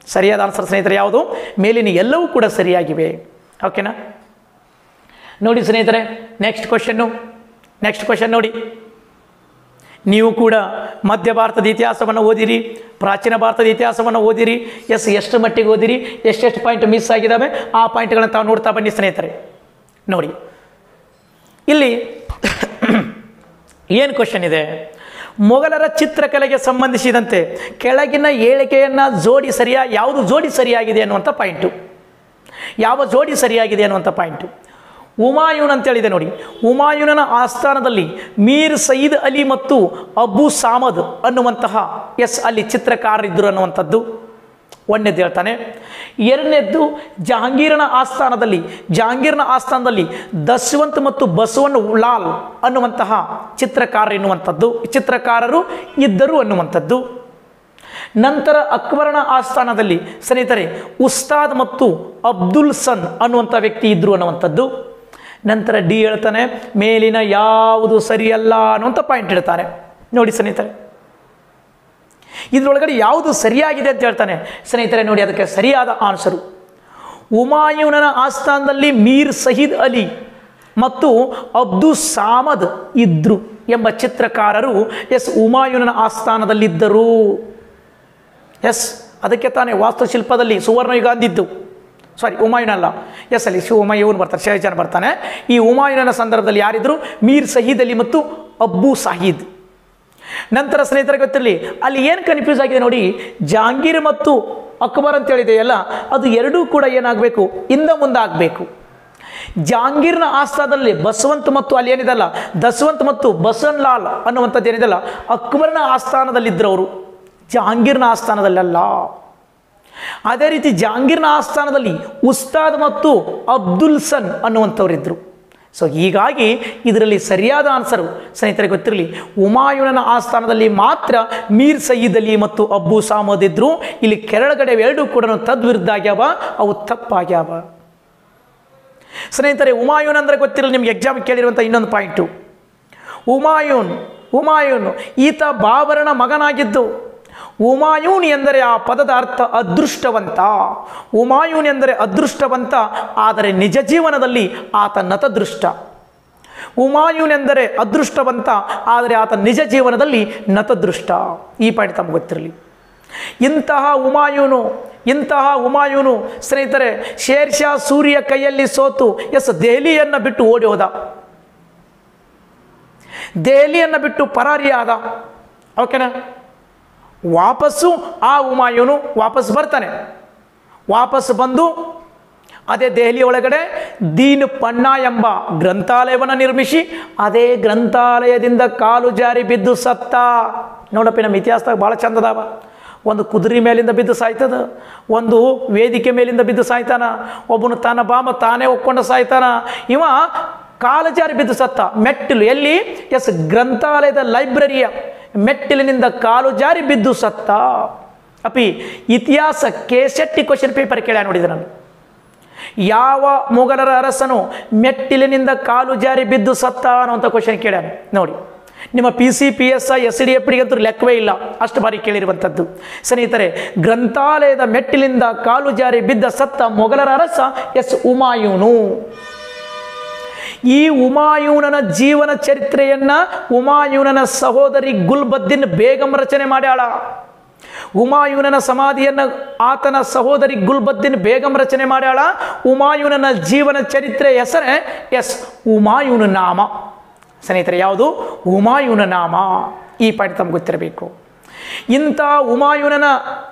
ಸರಿಯಾದ ಆನ್ಸರ್ ಸ್ನೇಹಿತರೆ ಯಾವುದು? ಮೇಲಿನ ಎಲ್ಲವೂ ಕೂಡ ಸರಿಯಾಗಿವೆ. ಓಕೆನಾ ನೋಡಿ ಸ್ನೇಹಿತರೆ ನೆಕ್ಸ್ಟ್ ಕ್ವಶನ್ನು ನೆಕ್ಸ್ಟ್ ಕ್ವಶನ್ ನೋಡಿ. ನೀವು ಕೂಡ ಮಧ್ಯ ಭಾರತದ ಇತಿಹಾಸವನ್ನು ಓದಿರಿ, ಪ್ರಾಚೀನ ಭಾರತದ ಇತಿಹಾಸವನ್ನು ಓದಿರಿ, ಎಸ್ ಎಷ್ಟು ಮಟ್ಟಿಗೆ ಓದಿರಿ, ಎಷ್ಟೆಷ್ಟು ಪಾಯಿಂಟ್ ಮಿಸ್ ಆಗಿದ್ದಾವೆ ಆ ಪಾಯಿಂಟ್ಗಳನ್ನು ತಾವು ನೋಡ್ತಾ ಬನ್ನಿ ಸ್ನೇಹಿತರೆ. ನೋಡಿ. ಇಲ್ಲಿ ಏನು ಕ್ವಶನ್ ಇದೆ? ಮೊಘಲರ ಚಿತ್ರಕಲೆಗೆ ಸಂಬಂಧಿಸಿದಂತೆ ಕೆಳಗಿನ ಹೇಳಿಕೆಯನ್ನು ಜೋಡಿ ಸರಿಯಾ, ಯಾವುದು ಜೋಡಿ ಸರಿಯಾಗಿದೆ ಅನ್ನುವಂಥ ಪಾಯಿಂಟು ಯಾವ ಜೋಡಿ ಸರಿಯಾಗಿದೆ ಅನ್ನುವಂಥ ಪಾಯಿಂಟು ಹುಮಾಯೂನ್ ಅಂತೇಳಿದೆ ನೋಡಿ. ಹುಮಾಯೂನನ ಆಸ್ಥಾನದಲ್ಲಿ ಮೀರ್ ಸಯೀದ್ ಅಲಿ ಮತ್ತು ಅಬು ಸಾಮದ್ ಅನ್ನುವಂತಹ ಎಸ್ ಅಲ್ಲಿ ಚಿತ್ರಕಾರರಿದ್ದರು ಅನ್ನುವಂಥದ್ದು. ಒಂದನೇದ್ದು ಹೇಳ್ತಾನೆ. ಎರಡನೇದ್ದು ಜಹಾಂಗೀರನ ಆಸ್ಥಾನದಲ್ಲಿ ಜಹಾಂಗೀರನ ಆಸ್ಥಾನದಲ್ಲಿ ದಶವಂತ್ ಮತ್ತು ಬಸವಣ್ಣ ಲಾಲ್ ಅನ್ನುವಂತಹ ಚಿತ್ರಕಾರ ಎನ್ನುವಂಥದ್ದು. ಚಿತ್ರಕಾರರು ಇದ್ದರು ಅನ್ನುವಂಥದ್ದು. ನಂತರ ಅಕ್ಬರನ ಆಸ್ಥಾನದಲ್ಲಿ ಸ್ನೇಹಿತರೆ, ಉಸ್ತಾದ್ ಮತ್ತು ಅಬ್ದುಲ್ ಸನ್ ಅನ್ನುವಂಥ ವ್ಯಕ್ತಿ ಇದ್ದರು ಅನ್ನುವಂಥದ್ದು. ನಂತರ ಡಿ ಹೇಳ್ತಾನೆ, ಮೇಲಿನ ಯಾವುದು ಸರಿಯಲ್ಲ ಅನ್ನುವಂಥ ಪಾಯಿಂಟ್ ಇಡ್ತಾನೆ. ನೋಡಿ ಸ್ನೇಹಿತರೆ. ಇದರೊಳಗಡೆ ಯಾವುದು ಸರಿಯಾಗಿದೆ ಅಂತ ಹೇಳ್ತಾನೆ. ಸ್ನೇಹಿತರೆ, ನೋಡಿ ಅದಕ್ಕೆ ಸರಿಯಾದ ಆನ್ಸರು ಉಮಾಯೂನನ ಆಸ್ಥಾನದಲ್ಲಿ ಮೀರ್ ಸಹೀದ್ ಅಲಿ ಮತ್ತು ಅಬ್ದು ಸಾಮದ್ ಇದ್ರು ಎಂಬ ಚಿತ್ರಕಾರರು ಎಸ್ ಉಮಾಯೂನನ ಆಸ್ಥಾನದಲ್ಲಿದ್ದರು. ಎಸ್, ಅದಕ್ಕೆ ತಾನೇ ವಾಸ್ತುಶಿಲ್ಪದಲ್ಲಿ ಸುವರ್ಣಯುಗ ಅಂದಿದ್ದು. ಸಾರಿ ಹುಮಾಯೂನ್ ಅಲ್ಲ. ಎಸ್ ಅಲ್ಲಿ ಶಿವ ಹುಮಾಯೂನ್ ಬರ್ತಾರೆ ಶಹಜಾನ್ ಬರ್ತಾನೆ. ಈ ಉಮಾಯುನನ ಸಂದರ್ಭದಲ್ಲಿ ಯಾರಿದ್ರು? ಮೀರ್ ಸಹೀದ್ ಅಲಿ ಮತ್ತು ಅಬ್ಬು ಸಾಹೀದ್. ನಂತರ ಸ್ನೇಹಿತರ ಗೊತ್ತಿರಲಿ, ಅಲ್ಲಿ ಏನು ಕನ್ಫ್ಯೂಸ್ ಆಗಿದೆ ನೋಡಿ, ಜಹಾಂಗೀರ್ ಮತ್ತು ಅಕ್ಬರ್ ಅಂತ ಹೇಳಿದೆಯಲ್ಲ ಅದು ಎರಡೂ ಕೂಡ ಏನಾಗಬೇಕು? ಇಂದ ಮುಂದಾಗಬೇಕು ಜಹಾಂಗೀರ್ನ ಆಸ್ಥಾನದಲ್ಲಿ ಬಸವಂತ್ ಮತ್ತು ಅಲ್ಲಿ ಏನಿದಲ್ಲ? ದಸವಂತ್ ಮತ್ತು ಬಸವನ್ ಲಾಲ್ ಅನ್ನುವಂಥದ್ದು ಏನಿದಲ್ಲ? ಅಕ್ಬರ್ನ ಆಸ್ಥಾನದಲ್ಲಿದ್ದರು ಅವರು ಜಹಾಂಗೀರ್ನ ಆಸ್ಥಾನದಲ್ಲಲ್ಲ. ಅದೇ ರೀತಿ ಜಹಾಂಗೀರ್ನ ಆಸ್ಥಾನದಲ್ಲಿ ಉಸ್ತಾದ್ ಮತ್ತು ಅಬ್ದುಲ್ ಸನ್ ಅನ್ನುವಂಥವರಿದ್ದರು ಸೊ ಹೀಗಾಗಿ ಇದರಲ್ಲಿ ಸರಿಯಾದ ಆನ್ಸರು ಸ್ನೇಹಿತರಿಗೆ ಗೊತ್ತಿರಲಿ, ಉಮಾಯೂನನ ಆಸ್ಥಾನದಲ್ಲಿ ಮಾತ್ರ ಮೀರ್ ಸಯೀದ್ ಅಲಿ ಮತ್ತು ಅಬ್ಬು ಸಾಮದ್ ಇದ್ದರು ಇಲ್ಲಿ ಕೆರಳಗಡೆ ಎರಡೂ ಕೂಡ ತದ್ವಿರುದ್ಧ ಆಗ್ಯಾವ ಅವು ತಪ್ಪಾಗ್ಯಾವ. ಸ್ನೇಹಿತರೆ, ಉಮಾಯೂನ್ ಅಂದರೆ ಗೊತ್ತಿರಲಿ, ನಿಮ್ಗೆ ಎಕ್ಸಾಮ್ ಕೇಳಿರುವಂಥ ಇನ್ನೊಂದು ಪಾಯಿಂಟು ಉಮಾಯೂನ್ ಉಮಾಯೂನ್, ಈತ ಬಾಬರನ ಮಗನಾಗಿದ್ದು. ಉಮಾಯೂನ್ ಎಂದರೆ ಆ ಪದದ ಅರ್ಥ ಅದೃಷ್ಟವಂತ. ಉಮಾಯೂನ್ ಎಂದರೆ ಅದೃಷ್ಟವಂತ, ಆದರೆ ನಿಜ ಜೀವನದಲ್ಲಿ ಆತ ನತದೃಷ್ಟ. ಉಮಾಯೂನ್ ಎಂದರೆ ಅದೃಷ್ಟವಂತ, ಆದರೆ ಆತ ನಿಜ ಜೀವನದಲ್ಲಿ ನತದೃಷ್ಟ. ಈ ಪಾಠ ತಮಗೆ ಗೊತ್ತಿರಲಿ. ಇಂತಹ ಉಮಾಯೂನು ಇಂತಹ ಉಮಾಯೂನು, ಸ್ನೇಹಿತರೆ, ಶೇರ್ಷಾ ಸೂರ್ಯ ಕೈಯಲ್ಲಿ ಸೋತು, ಎಸ್, ದೆಹಲಿಯನ್ನು ಬಿಟ್ಟು ಓಡಿ ಹೋದ. ದೆಹಲಿಯನ್ನು ಬಿಟ್ಟು ಪರಾರಿಯಾದ. ಓಕೆನಾ? ವಾಪಸ್ಸು ಆ ಉಮಾಯೂನು ವಾಪಸ್ ಬರ್ತಾನೆ. ವಾಪಸ್ ಬಂದು ಅದೇ ದೆಹಲಿ ಒಳಗಡೆ ದೀನ್ ಪಣ್ಣ ಎಂಬ ಗ್ರಂಥಾಲಯವನ್ನು ನಿರ್ಮಿಸಿ ಅದೇ ಗ್ರಂಥಾಲಯದಿಂದ ಕಾಲು ಜಾರಿ ಬಿದ್ದು ಸತ್ತ. ನೋಡಪ್ಪ, ನಮ್ಮ ಇತಿಹಾಸದಾಗ ಭಾಳ ಚಂದದಾವ ಒಂದು ಕುದುರೆ ಮೇಲಿಂದ ಬಿದ್ದು ಸಾಯ್ತದ, ಒಂದು ವೇದಿಕೆ ಮೇಲಿಂದ ಬಿದ್ದು ಸಾಯ್ತಾನ, ಒಬ್ಬನು ತನ್ನ ಬಾಮ ತಾನೇ ಒಕ್ಕೊಂಡು ಸಾಯ್ತಾನ. ಇವ ಕಾಲು ಜಾರಿ ಬಿದ್ದು ಸತ್ತ. ಮೆಟ್ಟಿಲು ಎಲ್ಲಿ? ಎಸ್ ಗ್ರಂಥಾಲಯದ ಲೈಬ್ರರಿಯ. ಮೆಟ್ಟಿಲಿನಿಂದ ಕಾಲು ಜಾರಿ ಬಿದ್ದು ಸತ್ತ. ಅಪಿ ಇತಿಹಾಸ ಕೆಸೆಟ್ಟಿ ಕ್ವಶನ್ ಪೇಪರ್ ಕೇಳ ನೋಡಿದೆ ನಾನು. ಯಾವ ಮೊಘಲರ ಅರಸನು ಮೆಟ್ಟಿಲಿನಿಂದ ಕಾಲು ಜಾರಿ ಬಿದ್ದು ಸತ್ತ ಅನ್ನುವಂಥ ಕ್ವಶನ್ ಕೇಳ್ಯಾನ? ನೋಡಿ. ನಿಮ್ಮ P C P S I S D F ಅಂತೂ ಲೆಕ್ಕವೇ ಇಲ್ಲ. ಅಷ್ಟು ಬಾರಿ ಕೇಳಿರುವಂಥದ್ದು ಸ್ನೇಹಿತರೆ, ಗ್ರಂಥಾಲಯದ ಮೆಟ್ಟಿಲಿಂದ ಕಾಲು ಜಾರಿ ಬಿದ್ದ ಸತ್ತ ಮೊಘಲರ ಅರಸ ಎಸ್ ಉಮಾಯೂನು. ಈ ಉಮಾಯೂನನ ಜೀವನ ಚರಿತ್ರೆಯನ್ನು ಉಮಾಯೂನನ ಸಹೋದರಿ ಗುಲ್ಬದ್ದಿನ್ ಬೇಗಂ ರಚನೆ ಮಾಡ್ಯಾಳ. ಉಮಾಯೂನನ ಸಮಾಧಿಯನ್ನು ಆತನ ಸಹೋದರಿ ಗುಲ್ಬದ್ದಿನ್ ಬೇಗಂ ರಚನೆ ಮಾಡ್ಯಾಳ. ಉಮಾಯೂನನ ಜೀವನ ಚರಿತ್ರೆ ಹೆಸರೇ ಎಸ್ ಉಮಾಯೂನ ನಾಮ. ಸ್ನೇಹಿತರೆ, ಯಾವುದು? ಉಮಾಯೂನ ನಾಮ. ಈ ಪಾಠ ತಮ್ಗೆ ಗೊತ್ತಿರಬೇಕು. ಇಂಥ ಉಮಾಯೂನನ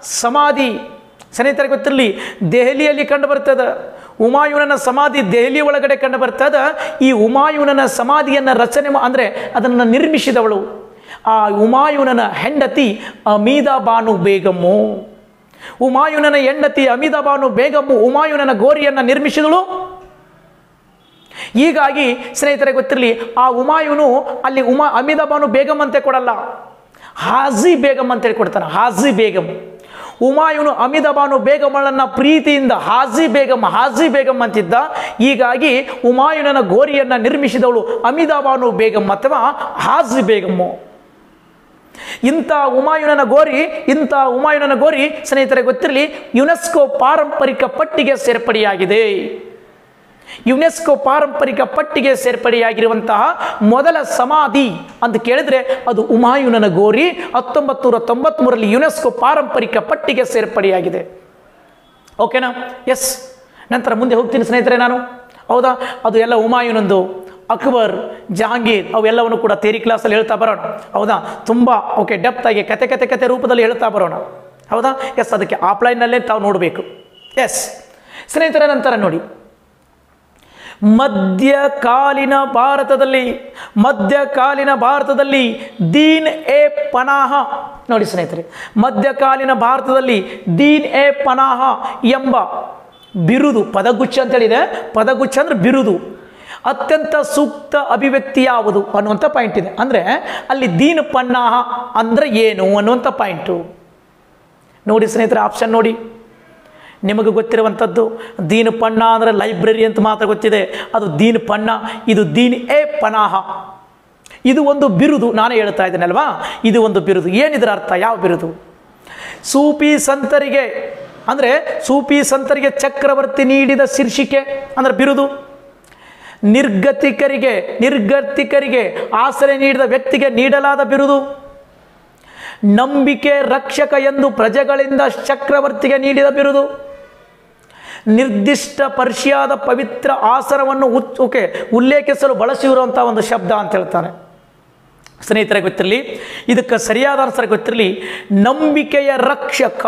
ಸಮಾಧಿ ಸ್ನೇಹಿತರಿಗೆ ಗೊತ್ತಿರಲಿ, ದೆಹಲಿಯಲ್ಲಿ ಕಂಡು ಬರ್ತದ. ಉಮಾಯೂನನ ಸಮಾಧಿ ದೆಹಲಿ ಒಳಗಡೆ ಕಂಡು ಬರ್ತದ ಈ ಉಮಾಯೂನನ ಸಮಾಧಿಯನ್ನು ರಚನೆ ಅಂದರೆ ಅದನ್ನು ನಿರ್ಮಿಸಿದವಳು. ಆ ಉಮಾಯೂನನ ಹೆಂಡತಿ ಅಮೀದಾ ಬಾನು ಬೇಗಮ್ಮು. ಉಮಾಯೂನನ ಹೆಂಡತಿ ಅಮೀದಾ ಬಾನು ಬೇಗಮ್ಮು ಉಮಾಯೂನನ ಗೋರಿಯನ್ನು ನಿರ್ಮಿಸಿದಳು. ಹೀಗಾಗಿ ಸ್ನೇಹಿತರೆ ಗೊತ್ತಿರಲಿ, ಆ ಉಮಾಯೂನು ಅಲ್ಲಿ ಉಮಾ ಅಮಿದಾಬಾನು ಬೇಗಮ್ ಅಂತ ಕೊಡಲ್ಲ. ಹಾಜಿ ಅಂತ ಅಂತೇಳಿ ಕೊಡ್ತಾನೆ, ಹಾಜಿ ಬೇಗಂ ಉಮಾಯೂನು ಅಮಿದಾಬಾನು ಬೇಗಮಳನ್ನ ಪ್ರೀತಿಯಿಂದ ಹಾಜಿ ಬೇಗಮ್ ಹಾಜಿ ಬೇಗಮ್ ಅಂತಿದ್ದ. ಹೀಗಾಗಿ ಹುಮಾಯೂನನ ಗೋರಿಯನ್ನು ನಿರ್ಮಿಸಿದವಳು ಅಮಿದಾಬಾನು ಬೇಗಮ್ ಅಥವಾ ಹಾಜಿ ಬೇಗಮ್ಮು. ಇಂಥ ಉಮಾಯೂನನ ಗೋರಿ, ಇಂಥ ಹುಮಾಯೂನನ ಗೋರಿ, ಸ್ನೇಹಿತರೆ ಗೊತ್ತಿರಲಿ, ಯುನೆಸ್ಕೋ ಪಾರಂಪರಿಕ ಪಟ್ಟಿಗೆ ಸೇರ್ಪಡೆಯಾಗಿದೆ. ಯುನೆಸ್ಕೋ ಪಾರಂಪರಿಕ ಪಟ್ಟಿಗೆ ಸೇರ್ಪಡೆಯಾಗಿರುವಂತಹ ಮೊದಲ ಸಮಾಧಿ ಅಂತ ಕೇಳಿದ್ರೆ ಅದು ಉಮಾಯುನನ ಗೋರಿ ಹತ್ತೊಂಬತ್ತು ನೂರ ತೊಂಬತ್ಮೂರರಲ್ಲಿ ಯುನೆಸ್ಕೋ ಪಾರಂಪರಿಕ ಪಟ್ಟಿಗೆ ಸೇರ್ಪಡೆಯಾಗಿದೆ. ಓಕೆನಾ ಎಸ್ ನಂತರ ಮುಂದೆ ಹೋಗ್ತೀನಿ ಸ್ನೇಹಿತರೆ ನಾನು. ಹೌದಾ? ಅದು ಎಲ್ಲ ಉಮಾಯುನಂದು, ಅಕ್ಬರ್, ಜಹಾಂಗೀರ್ ಅವೆಲ್ಲವನ್ನು ಕೂಡ ತೇರಿ ಕ್ಲಾಸಲ್ಲಿ ಹೇಳ್ತಾ ಬರೋಣ. ಹೌದಾ? ತುಂಬ ಓಕೆ ಡೆಪ್ತ್ ಆಗಿ ಕತೆ ಕತೆ ಕತೆ ರೂಪದಲ್ಲಿ ಹೇಳ್ತಾ ಬರೋಣ. ಹೌದಾ? ಎಸ್ ಅದಕ್ಕೆ ಆಫ್ಲೈನ್ನಲ್ಲೇ ತಾವು ನೋಡಬೇಕು. ಎಸ್ ಸ್ನೇಹಿತರ ನಂತರ ನೋಡಿ. ಮಧ್ಯಕಾಲೀನ ಭಾರತದಲ್ಲಿ ಮಧ್ಯಕಾಲೀನ ಭಾರತದಲ್ಲಿ ದೀನ್ ಎ ಪನಾಹ. ನೋಡಿ ಸ್ನೇಹಿತರೆ, ಮಧ್ಯಕಾಲೀನ ಭಾರತದಲ್ಲಿ ದೀನ್ ಎ ಪನಾಹ ಎಂಬ ಬಿರುದು ಪದಗುಚ್ಛ ಅಂತೇಳಿದೆ. ಪದಗುಚ್ಛ ಅಂದ್ರೆ ಬಿರುದು. ಅತ್ಯಂತ ಸೂಕ್ತ ಅಭಿವ್ಯಕ್ತಿ ಯಾವುದು ಅನ್ನುವಂಥ ಪಾಯಿಂಟ್ ಇದೆ. ಅಂದರೆ ಅಲ್ಲಿ ದೀನ್ ಪನ್ನಾಹ ಅಂದರೆ ಏನು ಅನ್ನುವಂಥ ಪಾಯಿಂಟು ನೋಡಿ ಸ್ನೇಹಿತರೆ ಆಪ್ಷನ್ ನೋಡಿ. ನಿಮಗೆ ಗೊತ್ತಿರುವಂಥದ್ದು, ದೀನ್ ಪಣ್ಣ ಅಂದರೆ ಲೈಬ್ರರಿ ಅಂತ ಮಾತ್ರ ಗೊತ್ತಿದೆ. ಅದು ದೀನ್ ಪಣ್ಣ, ಇದು ದೀನ್ ಎ ಪನಾಹ. ಇದು ಒಂದು ಬಿರುದು, ನಾನೇ ಹೇಳ್ತಾ ಇದ್ದೇನಲ್ವಾ? ಇದು ಒಂದು ಬಿರುದು. ಏನಿದ್ರ ಅರ್ಥ? ಯಾವ ಬಿರುದು? ಸೂಪಿ ಸಂತರಿಗೆ, ಅಂದರೆ ಸೂಪಿ ಸಂತರಿಗೆ ಚಕ್ರವರ್ತಿ ನೀಡಿದ ಶೀರ್ಷಿಕೆ ಅಂದರೆ ಬಿರುದು. ನಿರ್ಗತಿಕರಿಗೆ ನಿರ್ಗತಿಕರಿಗೆ ಆಸರೆ ನೀಡಿದ ವ್ಯಕ್ತಿಗೆ ನೀಡಲಾದ ಬಿರುದು. ನಂಬಿಕೆ ರಕ್ಷಕ ಎಂದು ಪ್ರಜೆಗಳಿಂದ ಚಕ್ರವರ್ತಿಗೆ ನೀಡಿದ ಬಿರುದು. ನಿರ್ದಿಷ್ಟ ಪರ್ಷಿಯಾದ ಪವಿತ್ರ ಆಸರವನ್ನು ಉತ್ ಉಲ್ಲೇಖಿಸಲು ಬಳಸಿರುವಂಥ ಒಂದು ಶಬ್ದ ಅಂತ ಹೇಳ್ತಾನೆ. ಸ್ನೇಹಿತರೆ ಗೊತ್ತಿರಲಿ, ಇದಕ್ಕೆ ಸರಿಯಾದ ಆನ್ಸರ್ ಗೊತ್ತಿರಲಿ, ನಂಬಿಕೆಯ ರಕ್ಷಕ.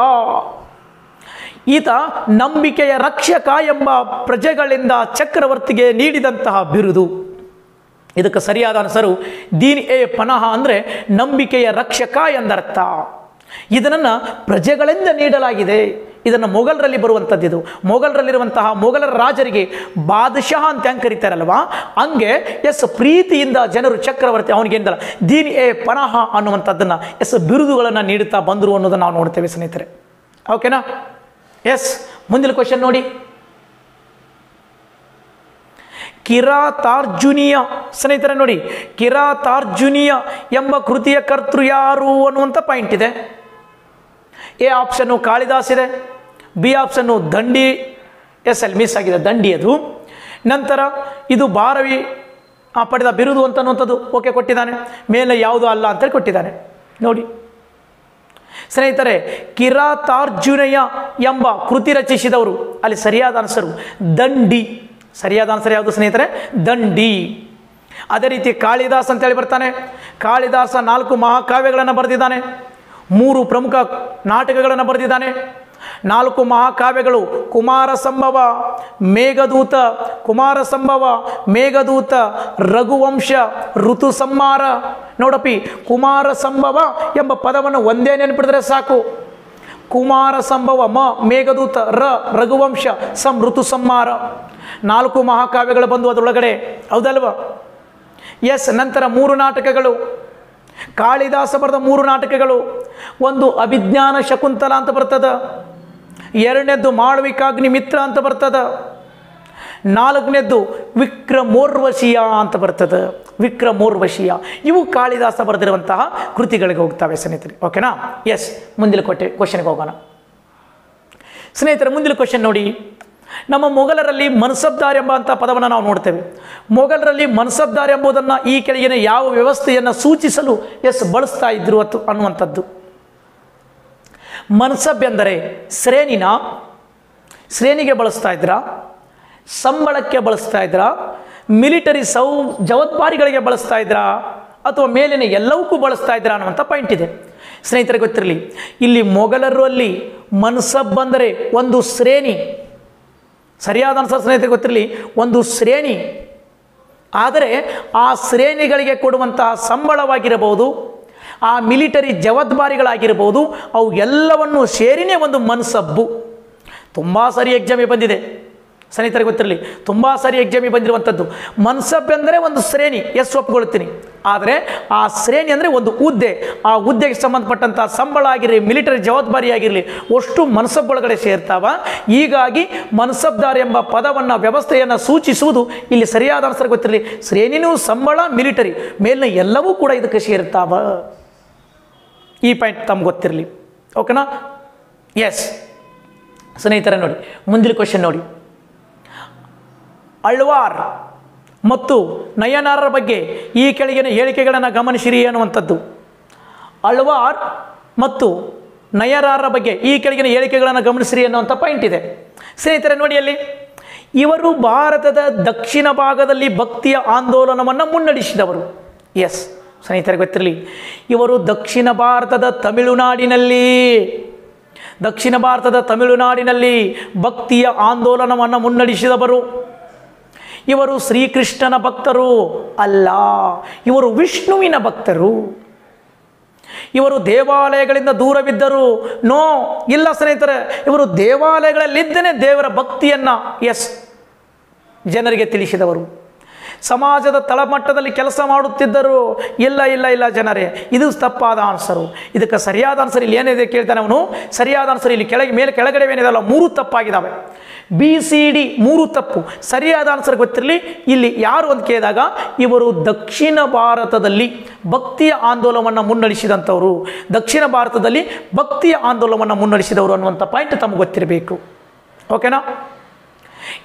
ಈತ ನಂಬಿಕೆಯ ರಕ್ಷಕ ಎಂಬ ಪ್ರಜೆಗಳಿಂದ ಚಕ್ರವರ್ತಿಗೆ ನೀಡಿದಂತಹ ಬಿರುದು. ಇದಕ್ಕೆ ಸರಿಯಾದ ಅನುಸರು ದೀನ್ ಎ ಪನಹ ಅಂದರೆ ನಂಬಿಕೆಯ ರಕ್ಷಕ ಎಂದರ್ಥ. ಇದನ್ನು ಪ್ರಜೆಗಳಿಂದ ನೀಡಲಾಗಿದೆ. ಇದನ್ನು ಮೊಘಲರಲ್ಲಿ ಬರುವಂಥದ್ದು ಇದು. ಮೊಘಲರಲ್ಲಿರುವಂತಹ ಮೊಘಲರ ರಾಜರಿಗೆ ಬಾದಶಾಹ ಅಂತ ಹೆಂಗೆ ಕರೀತಾರಲ್ವಾ? ಹಂಗೆ ಎಸ್ ಪ್ರೀತಿಯಿಂದ ಜನರು ಚಕ್ರವರ್ತಿ ಅವನಿಗೆಂದಲ್ಲ ದೀನ್ ಎ ಪನಹ ಅನ್ನುವಂಥದ್ದನ್ನು ಎಸ್ ಬಿರುದುಗಳನ್ನು ನೀಡುತ್ತಾ ಬಂದರು ಅನ್ನೋದನ್ನು ನಾವು ನೋಡ್ತೇವೆ ಸ್ನೇಹಿತರೆ. ಓಕೆನಾ? ಎಸ್ ಮುಂದಿನ ಕ್ವಶನ್ ನೋಡಿ. ಕಿರಾತಾರ್ಜುನಿಯ, ಸ್ನೇಹಿತರೆ ನೋಡಿ, ಕಿರಾತಾರ್ಜುನಿಯ ಎಂಬ ಕೃತಿಯ ಕರ್ತೃ ಯಾರು ಅನ್ನುವಂಥ ಪಾಯಿಂಟ್ ಇದೆ. ಎ ಆಪ್ಷನ್ನು ಕಾಳಿದಾಸ್ ಇದೆ B option Dandi, S L miss ಆಗಿದೆ, ದಂಡಿ ಅದು. ನಂತರ ಇದು ಭಾರವಿ ಪಡೆದ ಬಿರುದು ಅಂತ ಅನ್ನುವಂಥದ್ದು ಓಕೆ, ಕೊಟ್ಟಿದ್ದಾನೆ. ಮೇಲೆ ಯಾವುದು ಅಲ್ಲ ಅಂತೇಳಿ ಕೊಟ್ಟಿದ್ದಾನೆ. ನೋಡಿ. ಸ್ನೇಹಿತರೆ ಕಿರಾತಾರ್ಜುನಯ ಎಂಬ ಕೃತಿ ರಚಿಸಿದವರು, ಅಲ್ಲಿ ಸರಿಯಾದ ಆನ್ಸರು ದಂಡಿ. ಸರಿಯಾದ ಆನ್ಸರ್ ಯಾವುದು ಸ್ನೇಹಿತರೆ? ದಂಡಿ. ಅದೇ ರೀತಿ ಕಾಳಿದಾಸ್ ಅಂತೇಳಿ ಬರ್ತಾನೆ. ಕಾಳಿದಾಸ ನಾಲ್ಕು ಮಹಾಕಾವ್ಯಗಳನ್ನು ಬರೆದಿದ್ದಾನೆ. ಮೂರು ಪ್ರಮುಖ ನಾಟಕಗಳನ್ನು ಬರೆದಿದ್ದಾನೆ. ನಾಲ್ಕು ಮಹಾಕಾವ್ಯಗಳು ಕುಮಾರ ಸಂಭವ ಮೇಘದೂತ ಕುಮಾರ ಸಂಭವ ಮೇಘದೂತ, ರಘುವಂಶ ಋತು ಸಂಹಾರ ನೋಡಪ್ಪಿ ಕುಮಾರ ಸಂಭವ ಎಂಬ ಪದವನ್ನು ಒಂದೇ ನೆನಪಿಡಿದ್ರೆ ಸಾಕು. ಕುಮಾರ ಸಂಭವ ಮ, ಮೇಘದೂತ, ರ, ರಘುವಂಶ, ಸಂ ಋತು ಸಂಹಾರ ನಾಲ್ಕು ಮಹಾಕಾವ್ಯಗಳು ಬಂದು ಅದರೊಳಗಡೆ. ಹೌದಲ್ವ? ಎಸ್, ನಂತರ ಮೂರು ನಾಟಕಗಳು. ಕಾಳಿದಾಸ ಬರೆದ ಮೂರು ನಾಟಕಗಳು. ಒಂದು ಅಭಿಜ್ಞಾನ ಶಕುಂತಲ ಅಂತ ಬರ್ತದ. ಎರಡನೇದ್ದು ಮಾಳ್ವಿಕಾಗ್ನಿ ಮಿತ್ರ ಅಂತ ಬರ್ತದ. ನಾಲ್ಕನೇದ್ದು ವಿಕ್ರಮೋರ್ವಶಿಯ ಅಂತ ಬರ್ತದೆ. ವಿಕ್ರಮೋರ್ವಶಿಯ. ಇವು ಕಾಳಿದಾಸ ಬರೆದಿರುವಂತಹ ಕೃತಿಗಳಿಗೆ ಹೋಗ್ತವೆ ಸ್ನೇಹಿತರೆ. ಓಕೆನಾ? ಎಸ್ ಮುಂದಿನ ಕೊಟ್ಟೆ ಕ್ವಶನ್ಗೆ ಹೋಗೋಣ. ಸ್ನೇಹಿತರೆ, ಮುಂದಿನ ಕ್ವಶನ್ ನೋಡಿ. ನಮ್ಮ ಮೊಘಲರಲ್ಲಿ ಮನ್ಸಬ್ದಾರ್ ಎಂಬಂಥ ಪದವನ್ನು ನಾವು ನೋಡ್ತೇವೆ. ಮೊಘಲರಲ್ಲಿ ಮನ್ಸಬ್ದಾರ್ ಎಂಬುದನ್ನು ಈ ಕೆಳಗಿನ ಯಾವ ವ್ಯವಸ್ಥೆಯನ್ನು ಸೂಚಿಸಲು ಎಸ್ ಬಳಸ್ತಾ ಇದ್ರು ಅತ್ ಅನ್ನುವಂಥದ್ದು. ಮನ್ಸಬ್ ಎಂದರೆ ಶ್ರೇಣಿನ, ಶ್ರೇಣಿಗೆ ಬಳಸ್ತಾ ಇದ್ರ, ಸಂಬಳಕ್ಕೆ ಬಳಸ್ತಾ ಇದ್ರ, ಮಿಲಿಟರಿ ಸೌ, ಜವಾಬ್ದಾರಿಗಳಿಗೆ ಬಳಸ್ತಾ ಇದ್ರ, ಅಥವಾ ಮೇಲಿನ ಎಲ್ಲವಕ್ಕೂ ಬಳಸ್ತಾ ಇದ್ರ ಅನ್ನುವಂಥ ಪಾಯಿಂಟ್ ಇದೆ. ಸ್ನೇಹಿತರಿಗೆ ಗೊತ್ತಿರಲಿ, ಇಲ್ಲಿ ಮೊಘಲರಲ್ಲಿ ಮನ್ಸಬ್ ಅಂದರೆ ಒಂದು ಶ್ರೇಣಿ ಸರಿಯಾದ ಅನುಸಾರ ಸ್ನೇಹಿತರಿಗೆ ಗೊತ್ತಿರಲಿ, ಒಂದು ಶ್ರೇಣಿ. ಆದರೆ ಆ ಶ್ರೇಣಿಗಳಿಗೆ ಕೊಡುವಂತಹ ಸಂಬಳವಾಗಿರಬಹುದು, ಆ ಮಿಲಿಟರಿ ಜವಾಬ್ದಾರಿಗಳಾಗಿರ್ಬೋದು ಅವು ಎಲ್ಲವನ್ನು ಸೇರಿನೇ ಒಂದು ಮನ್ಸಬ್ಬು. ತುಂಬ ಸರಿ ಎಕ್ಸಾಮಿಗೆ ಬಂದಿದೆ. ಸ್ನೇಹಿತರಿಗೆ ಗೊತ್ತಿರಲಿ, ತುಂಬ ಸಾರಿ ಎಕ್ಸಾಮಿಗೆ ಬಂದಿರುವಂಥದ್ದು. ಮನ್ಸಬ್ ಅಂದರೆ ಒಂದು ಶ್ರೇಣಿ, ಎಸ್ ಒಪ್ಪಿಕೊಳ್ತೀನಿ ಆದರೆ ಆ ಶ್ರೇಣಿ ಅಂದರೆ ಒಂದು ಹುದ್ದೆ. ಆ ಹುದ್ದೆಗೆ ಸಂಬಂಧಪಟ್ಟಂಥ ಸಂಬಳ ಆಗಿರಲಿ ಮಿಲಿಟರಿ ಜವಾಬ್ದಾರಿ ಆಗಿರಲಿ, ಅಷ್ಟು ಒಳಗಡೆ ಸೇರ್ತಾವ. ಹೀಗಾಗಿ ಮನ್ಸಬ್ದಾರ್ ಎಂಬ ಪದವನ್ನು, ವ್ಯವಸ್ಥೆಯನ್ನು ಸೂಚಿಸುವುದು ಇಲ್ಲಿ ಸರಿಯಾದ ಅನ್ಸರ್ ಗೊತ್ತಿರಲಿ. ಶ್ರೇಣಿನೂ ಸಂಬಳ ಮಿಲಿಟರಿ ಮೇಲಿನ ಎಲ್ಲವೂ ಕೂಡ ಇದಕ್ಕೆ ಸೇರ್ತಾವ. ಈ ಪಾಯಿಂಟ್ ತಮ್ಗೆ ಗೊತ್ತಿರಲಿ. ಓಕೆನಾ ಎಸ್ ಸ್ನೇಹಿತರೆ ನೋಡಿ, ಮುಂದಿನ ಕ್ವಶನ್ ನೋಡಿ. ಅಳ್ವಾರ್ ಮತ್ತು ನಯನಾರರ ಬಗ್ಗೆ ಈ ಕೆಳಗಿನ ಹೇಳಿಕೆಗಳನ್ನು ಗಮನಿಸಿರಿ ಅನ್ನುವಂಥದ್ದು. ಅಳ್ವಾರ್ ಮತ್ತು ನಯನಾರರ ಬಗ್ಗೆ ಈ ಕೆಳಗಿನ ಹೇಳಿಕೆಗಳನ್ನು ಗಮನಿಸಿರಿ ಅನ್ನುವಂಥ ಪಾಯಿಂಟ್ ಇದೆ. ಸ್ನೇಹಿತರೆ, ನೋಡಿ ಅಲ್ಲಿ. ಇವರು ಭಾರತದ ದಕ್ಷಿಣ ಭಾಗದಲ್ಲಿ ಭಕ್ತಿಯ ಆಂದೋಲನವನ್ನು ಮುನ್ನಡೆಸಿದವರು. ಎಸ್ ಸ್ನೇಹಿತರೆ, ಗೊತ್ತಿರಲಿ. ಇವರು ದಕ್ಷಿಣ ಭಾರತದ ತಮಿಳುನಾಡಿನಲ್ಲಿ, ದಕ್ಷಿಣ ಭಾರತದ ತಮಿಳುನಾಡಿನಲ್ಲಿ ಭಕ್ತಿಯ ಆಂದೋಲನವನ್ನು ಮುನ್ನಡೆಸಿದವರು. ಇವರು ಶ್ರೀಕೃಷ್ಣನ ಭಕ್ತರು ಅಲ್ಲ, ಇವರು ವಿಷ್ಣುವಿನ ಭಕ್ತರು. ಇವರು ದೇವಾಲಯಗಳಿಂದ ದೂರವಿದ್ದರು, ನೋ, ಇಲ್ಲ ಸ್ನೇಹಿತರೆ, ಇವರು ದೇವಾಲಯಗಳಲ್ಲಿದ್ದೇನೆ ದೇವರ ಭಕ್ತಿಯನ್ನು, ಎಸ್, ಜನರಿಗೆ ತಿಳಿಸಿದವರು. ಸಮಾಜದ ತಳಮಟ್ಟದಲ್ಲಿ ಕೆಲಸ ಮಾಡುತ್ತಿದ್ದರು. ಇಲ್ಲ ಇಲ್ಲ ಇಲ್ಲ ಜನರೇ, ಇದು ತಪ್ಪಾದ ಆನ್ಸರು ಇದಕ್ಕೆ ಸರಿಯಾದ ಆನ್ಸರ್ ಇಲ್ಲಿ ಏನಿದೆ ಕೇಳ್ತಾನೆ ಅವನು. ಸರಿಯಾದ ಆನ್ಸರ್ ಇಲ್ಲಿ ಕೆಳಗೆ, ಮೇಲೆ ಕೆಳಗಡೆ ಏನಿದಲ್ಲ ಮೂರು ತಪ್ಪಾಗಿದ್ದಾವೆ ಬಿ ಸಿ ಡಿ ಮೂರು ತಪ್ಪು. ಸರಿಯಾದ ಆನ್ಸರ್ ಗೊತ್ತಿರಲಿ. ಇಲ್ಲಿ ಯಾರು ಅಂತ ಕೇಳಿದಾಗ, ಇವರು ದಕ್ಷಿಣ ಭಾರತದಲ್ಲಿ ಭಕ್ತಿಯ ಆಂದೋಲನವನ್ನು ಮುನ್ನಡೆಸಿದಂಥವರು. ದಕ್ಷಿಣ ಭಾರತದಲ್ಲಿ ಭಕ್ತಿಯ ಆಂದೋಲನವನ್ನು ಮುನ್ನಡೆಸಿದವರು ಅನ್ನುವಂಥ ಪಾಯಿಂಟ್ ತಮಗೆ ಗೊತ್ತಿರಬೇಕು. ಓಕೆನಾ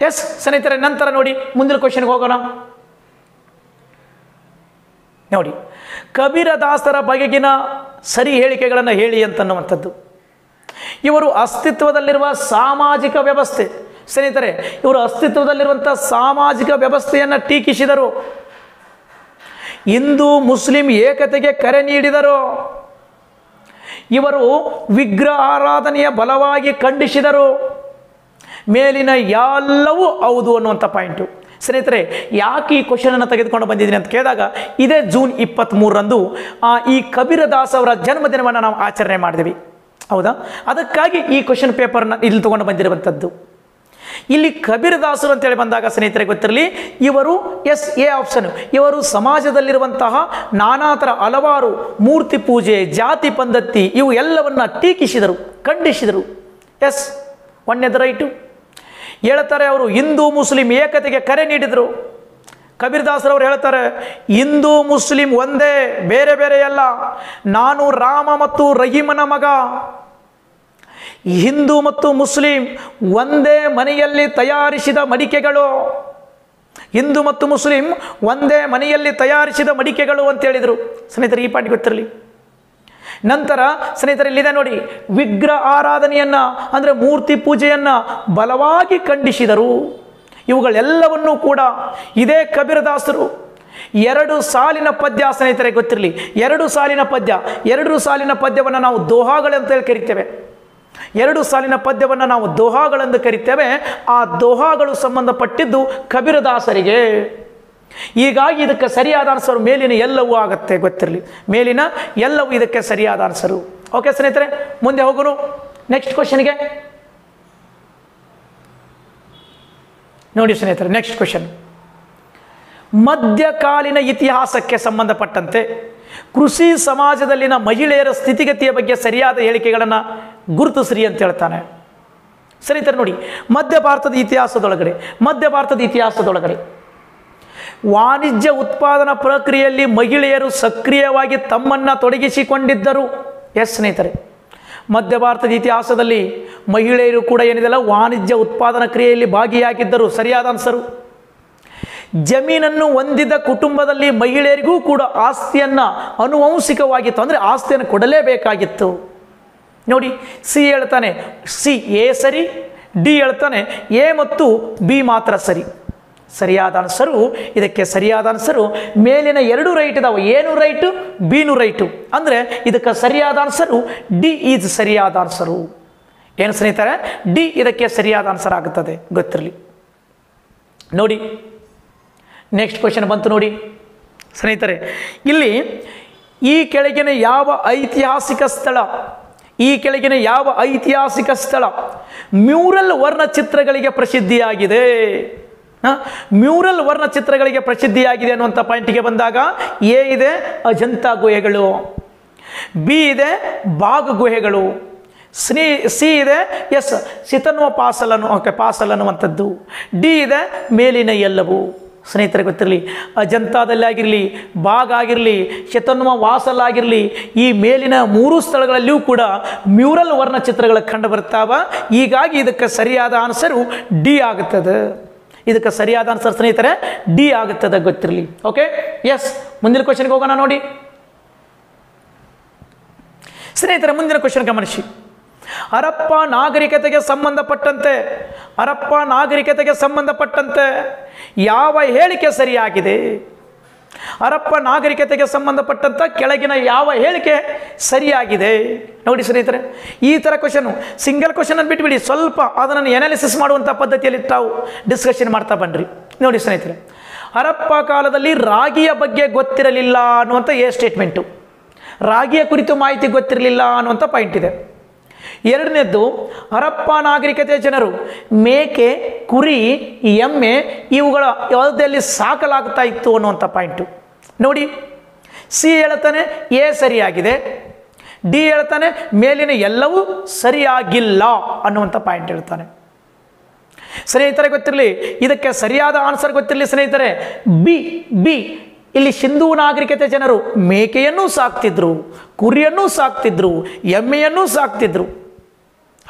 ಎಸ್ ಸ್ನೇಹಿತರೆ, ನಂತರ ನೋಡಿ, ಮುಂದಿನ ಕ್ವಶನ್ಗೆ ಹೋಗೋಣ. ನೋಡಿ ಕಬೀರದಾಸರ ಬಗೆಗಿನ ಸರಿ ಹೇಳಿಕೆಗಳನ್ನು ಹೇಳಿ ಅಂತನ್ನುವಂಥದ್ದು. ಇವರು ಅಸ್ತಿತ್ವದಲ್ಲಿರುವ ಸಾಮಾಜಿಕ ವ್ಯವಸ್ಥೆ. ಸ್ನೇಹಿತರೆ, ಇವರು ಅಸ್ತಿತ್ವದಲ್ಲಿರುವಂಥ ಸಾಮಾಜಿಕ ವ್ಯವಸ್ಥೆಯನ್ನು ಟೀಕಿಸಿದರು. ಹಿಂದೂ ಮುಸ್ಲಿಂ ಏಕತೆಗೆ ಕರೆ ನೀಡಿದರು. ಇವರು ವಿಗ್ರಹ ಆರಾಧನೆಯ ಬಲವಾಗಿ ಖಂಡಿಸಿದರು. ಮೇಲಿನ ಎಲ್ಲವೂ ಹೌದು ಅನ್ನುವಂಥ ಪಾಯಿಂಟು. ಸ್ನೇಹಿತರೆ, ಯಾಕೆ ಈ ಕ್ವಶನನ್ನು ತೆಗೆದುಕೊಂಡು ಬಂದಿದ್ದೀನಿ ಅಂತ ಕೇಳಿದಾಗ, ಇದೇ ಜೂನ್ ಇಪ್ಪತ್ತ್ಮೂರರಂದು ಈ ಕಬೀರದಾಸ್ ಅವರ ಜನ್ಮದಿನವನ್ನು ನಾವು ಆಚರಣೆ ಮಾಡಿದ್ವಿ. ಹೌದಾ? ಅದಕ್ಕಾಗಿ ಈ ಕ್ವಶನ್ ಪೇಪರ್ನ ಇಲ್ಲಿ ತೊಗೊಂಡು ಬಂದಿರುವಂಥದ್ದು. ಇಲ್ಲಿ ಕಬೀರದಾಸರು ಅಂತೇಳಿ ಬಂದಾಗ ಸ್ನೇಹಿತರೆ ಗೊತ್ತಿರಲಿ, ಇವರು ಎಸ್, ಎ ಆಪ್ಷನ್ ಇವರು ಸಮಾಜದಲ್ಲಿರುವಂತಹ ನಾನಾ ಥರ ಹಲವಾರು ಮೂರ್ತಿ ಪೂಜೆ, ಜಾತಿ ಪದ್ಧತಿ ಇವು ಎಲ್ಲವನ್ನ ಟೀಕಿಸಿದರು, ಖಂಡಿಸಿದರು. ಎಸ್ ಒಂದೇದು ರೈಟು ಹೇಳ್ತಾರೆ ಅವರು, ಹಿಂದೂ ಮುಸ್ಲಿಂ ಏಕತೆಗೆ ಕರೆ ನೀಡಿದರು. ಕಬೀರ್ದಾಸರವರು ಹೇಳ್ತಾರೆ, ಹಿಂದೂ ಮುಸ್ಲಿಂ ಒಂದೇ, ಬೇರೆ ಬೇರೆ ಅಲ್ಲ. ನಾನು ರಾಮ ಮತ್ತು ರಹೀಮನ ಮಗ. ಹಿಂದೂ ಮತ್ತು ಮುಸ್ಲಿಂ ಒಂದೇ ಮನೆಯಲ್ಲಿ ತಯಾರಿಸಿದ ಮಡಿಕೆಗಳು. ಹಿಂದೂ ಮತ್ತು ಮುಸ್ಲಿಂ ಒಂದೇ ಮನೆಯಲ್ಲಿ ತಯಾರಿಸಿದ ಮಡಿಕೆಗಳು ಅಂತ ಹೇಳಿದರು. ಸ್ನೇಹಿತರೆ, ಈ ಪಾಠ ಗೊತ್ತಿರಲಿ? ನಂತರ ಸ್ನೇಹಿತರೆ ಇಲ್ಲಿದೆ ನೋಡಿ, ವಿಗ್ರಹ ಆರಾಧನೆಯನ್ನ, ಅಂದರೆ ಮೂರ್ತಿ ಪೂಜೆಯನ್ನ ಬಲವಾಗಿ ಖಂಡಿಸಿದರು. ಇವುಗಳೆಲ್ಲವನ್ನೂ ಕೂಡ ಇದೇ ಕಬೀರದಾಸರು ಎರಡು ಸಾಲಿನ ಪದ್ಯ ಸ್ನೇಹಿತರೆ ಗೊತ್ತಿರಲಿ, ಎರಡು ಸಾಲಿನ ಪದ್ಯ, ಎರಡು ಸಾಲಿನ ಪದ್ಯವನ್ನು ನಾವು ದೋಹಾಗಳಂತ ಹೇಳಿ ಕರಿತೇವೆ. ಎರಡು ಸಾಲಿನ ಪದ್ಯವನ್ನು ನಾವು ದೋಹಾಗಳೆಂದು ಕರಿತೇವೆ, ಆ ದೋಹಾಗಳು ಸಂಬಂಧಪಟ್ಟಿದ್ದು ಕಬೀರದಾಸರಿಗೆ. ಹೀಗಾಗಿ ಇದಕ್ಕೆ ಸರಿಯಾದ ಆನ್ಸರು ಮೇಲಿನ ಎಲ್ಲವೂ ಆಗುತ್ತೆ, ಗೊತ್ತಿರಲಿ. ಮೇಲಿನ ಎಲ್ಲವೂ ಇದಕ್ಕೆ ಸರಿಯಾದ ಆನ್ಸರು ಓಕೆ ಸ್ನೇಹಿತರೆ, ಮುಂದೆ ಹೋಗೋಣ. ನೆಕ್ಸ್ಟ್ ಕ್ವಶನ್ಗೆ ನೋಡಿ ಸ್ನೇಹಿತರೆ ನೆಕ್ಸ್ಟ್ ಕ್ವಶನ್ ಮಧ್ಯಕಾಲೀನ ಇತಿಹಾಸಕ್ಕೆ ಸಂಬಂಧಪಟ್ಟಂತೆ ಕೃಷಿ ಸಮಾಜದಲ್ಲಿನ ಮಹಿಳೆಯರ ಸ್ಥಿತಿಗತಿಯ ಬಗ್ಗೆ ಸರಿಯಾದ ಹೇಳಿಕೆಗಳನ್ನು ಗುರುತಿಸ್ರಿ ಅಂತ ಹೇಳ್ತಾನೆ. ಸ್ನೇಹಿತರೆ, ನೋಡಿ ಮಧ್ಯ ಭಾರತದ ಇತಿಹಾಸದೊಳಗಡೆ ಮಧ್ಯ ಭಾರತದ ಇತಿಹಾಸದೊಳಗಡೆ ವಾಣಿಜ್ಯ ಉತ್ಪಾದನಾ ಪ್ರಕ್ರಿಯೆಯಲ್ಲಿ ಮಹಿಳೆಯರು ಸಕ್ರಿಯವಾಗಿ ತಮ್ಮನ್ನು ತೊಡಗಿಸಿಕೊಂಡಿದ್ದರು. ಎಸ್ ಸ್ನೇಹಿತರೆ, ಮಧ್ಯ ಭಾರತದ ಇತಿಹಾಸದಲ್ಲಿ ಮಹಿಳೆಯರು ಕೂಡ ಏನಿದೆಲ್ಲ ವಾಣಿಜ್ಯ ಉತ್ಪಾದನಾ ಕ್ರಿಯೆಯಲ್ಲಿ ಭಾಗಿಯಾಗಿದ್ದರು. ಸರಿಯಾದ ಅನ್ಸರು ಜಮೀನನ್ನು ಹೊಂದಿದ ಕುಟುಂಬದಲ್ಲಿ ಮಹಿಳೆಯರಿಗೂ ಕೂಡ ಆಸ್ತಿಯನ್ನು ಅನುವಂಶಿಕವಾಗಿತ್ತು ಅಂದರೆ ಆಸ್ತಿಯನ್ನು ಕೊಡಲೇಬೇಕಾಗಿತ್ತು. ನೋಡಿ ಸಿ ಹೇಳ್ತಾನೆ. ಸಿ ಎ ಸರಿ ಡಿ ಹೇಳ್ತಾನೆ. ಎ ಮತ್ತು ಬಿ ಮಾತ್ರ ಸರಿ. ಸರಿಯಾದ ಆನ್ಸರು ಇದಕ್ಕೆ ಸರಿಯಾದ ಆನ್ಸರು ಮೇಲಿನ ಎರಡು ರೈಟ್ ಇದಾವೆ. ಏನು ರೈಟು? Bean right. ಅಂದರೆ ಇದಕ್ಕೆ ಸರಿಯಾದ ಆನ್ಸರು ಡಿ ಈಸ್ ಸರಿಯಾದ ಆನ್ಸರು ಏನು ಸ್ನೇಹಿತರೆ? ಡಿ ಇದಕ್ಕೆ ಸರಿಯಾದ ಆನ್ಸರ್ ಆಗುತ್ತದೆ. ಗೊತ್ತಿರಲಿ. ನೋಡಿ. ನೆಕ್ಸ್ಟ್ ಕ್ವಶನ್ ಬಂತು ನೋಡಿ. ಸ್ನೇಹಿತರೆ, ಇಲ್ಲಿ ಈ ಕೆಳಗಿನ ಯಾವ ಐತಿಹಾಸಿಕ ಸ್ಥಳ, ಈ ಕೆಳಗಿನ ಯಾವ ಐತಿಹಾಸಿಕ ಸ್ಥಳ ಮ್ಯೂರಲ್ ವರ್ಣಚಿತ್ರಗಳಿಗೆ ಪ್ರಸಿದ್ಧಿಯಾಗಿದೆ? ಮ್ಯೂರಲ್ ವರ್ಣಚಿತ್ರಗಳಿಗೆ ಪ್ರಸಿದ್ಧಿಯಾಗಿದೆ ಅನ್ನುವಂಥ ಪಾಯಿಂಟಿಗೆ ಬಂದಾಗ ಎ ಇದೆ ಅಜಂತಾ ಗುಹೆಗಳು, ಬಿ ಇದೆ ಬಾಗ್ ಗುಹೆಗಳು, ಸ್ನಿ, ಸಿ ಇದೆ, ಎಸ್ ಸಿತನ್ವ ಪಾಸಲ್ ಅನ್ನು, ಓಕೆ, ಪಾಸಲ್ ಅನ್ನುವಂಥದ್ದು, ಡಿ ಇದೆ ಮೇಲಿನ ಎಲ್ಲವು. ಸ್ನೇಹಿತರೆ, ಗೊತ್ತಿರಲಿ, ಅಜಂತಾದಲ್ಲಿ ಆಗಿರಲಿ, ಬಾಗ್ ಆಗಿರಲಿ ಶತನ್ವ ವಾಸಲ್ ಆಗಿರಲಿ, ಈ ಮೇಲಿನ ಮೂರು ಸ್ಥಳಗಳಲ್ಲಿಯೂ ಕೂಡ ಮ್ಯೂರಲ್ ವರ್ಣಚಿತ್ರಗಳು ಕಂಡು ಬರ್ತಾವ. ಹೀಗಾಗಿ ಇದಕ್ಕೆ ಸರಿಯಾದ ಆನ್ಸರು ಡಿ ಆಗುತ್ತದೆ. ಇದಕ್ಕೆ ಸರಿಯಾದ ಆನ್ಸರ್ ಸ್ನೇಹಿತರೆ ಡಿ ಆಗುತ್ತದೆ ಗೊತ್ತಿರಲಿ. ಓಕೆ ಎಸ್ ಮುಂದಿನ ಕ್ವಶನ್ಗೆ ಹೋಗೋಣ ನೋಡಿ. ಸ್ನೇಹಿತರೆ, ಮುಂದಿನ ಕ್ವಶನ್ ಗಮನಿಸಿ. ಹರಪ್ಪ ನಾಗರಿಕತೆಗೆ ಸಂಬಂಧಪಟ್ಟಂತೆ ಹರಪ್ಪ ನಾಗರಿಕತೆಗೆ ಸಂಬಂಧಪಟ್ಟಂತೆ ಯಾವ ಹೇಳಿಕೆ ಸರಿಯಾಗಿದೆ? ಹರಪ್ಪ ನಾಗರಿಕತೆಗೆ ಸಂಬಂಧಪಟ್ಟಂತ ಕೆಳಗಿನ ಯಾವ ಹೇಳಿಕೆ ಸರಿಯಾಗಿದೆ? ನೋಡಿ ಸ್ನೇಹಿತರೆ, ಈ ಥರ ಕ್ವಶನು ಸಿಂಗಲ್ ಕ್ವಶನ್ ಬಿಟ್ಬಿಡಿ. ಸ್ವಲ್ಪ ಅದನ್ನು ಎನಾಲಿಸಿಸ್ ಮಾಡುವಂಥ ಪದ್ಧತಿಯಲ್ಲಿ ತಾವು ಡಿಸ್ಕಷನ್ ಮಾಡ್ತಾ ಬನ್ನಿರಿ ನೋಡಿ ಸ್ನೇಹಿತರೆ, ಹರಪ್ಪ ಕಾಲದಲ್ಲಿ ರಾಗಿಯ ಬಗ್ಗೆ ಗೊತ್ತಿರಲಿಲ್ಲ ಅನ್ನುವಂಥ ಎ ಸ್ಟೇಟ್ಮೆಂಟು ರಾಗಿಯ ಕುರಿತು ಮಾಹಿತಿ ಗೊತ್ತಿರಲಿಲ್ಲ ಅನ್ನುವಂಥ ಪಾಯಿಂಟ್ ಇದೆ. ಎರಡನೇದ್ದು, ಹರಪ್ಪ ನಾಗರಿಕತೆಯ ಜನರು, ಮೇಕೆ, ಕುರಿ, ಎಮ್ಮೆ, ಇವುಗಳ ಯಾವುದಲ್ಲಿ ಸಾಕಲಾಗ್ತಾ ಇತ್ತು ಅನ್ನುವಂಥ ಪಾಯಿಂಟು. ನೋಡಿ, ಸಿ ಹೇಳ್ತಾನೆ, ಎ ಸರಿಯಾಗಿದೆ, ಡಿ ಹೇಳ್ತಾನೆ, ಮೇಲಿನ ಎಲ್ಲವೂ ಸರಿಯಾಗಿಲ್ಲ ಅನ್ನುವಂಥ ಪಾಯಿಂಟ್ ಹೇಳ್ತಾನೆ. ಸ್ನೇಹಿತರೆ, ಗೊತ್ತಿರಲಿ, ಇದಕ್ಕೆ ಸರಿಯಾದ ಆನ್ಸರ್ ಗೊತ್ತಿರಲಿ ಸ್ನೇಹಿತರೆ, ಬಿ ಬಿ, ಇಲ್ಲಿ ಸಿಂಧೂ ನಾಗರಿಕತೆ ಜನರು ಮೇಕೆಯನ್ನು ಸಾಕ್ತಿದ್ರು. ಕುರಿಯನ್ನು ಸಾಕ್ತಿದ್ರು, ಎಮ್ಮೆಯನ್ನು ಸಾಕ್ತಿದ್ರು.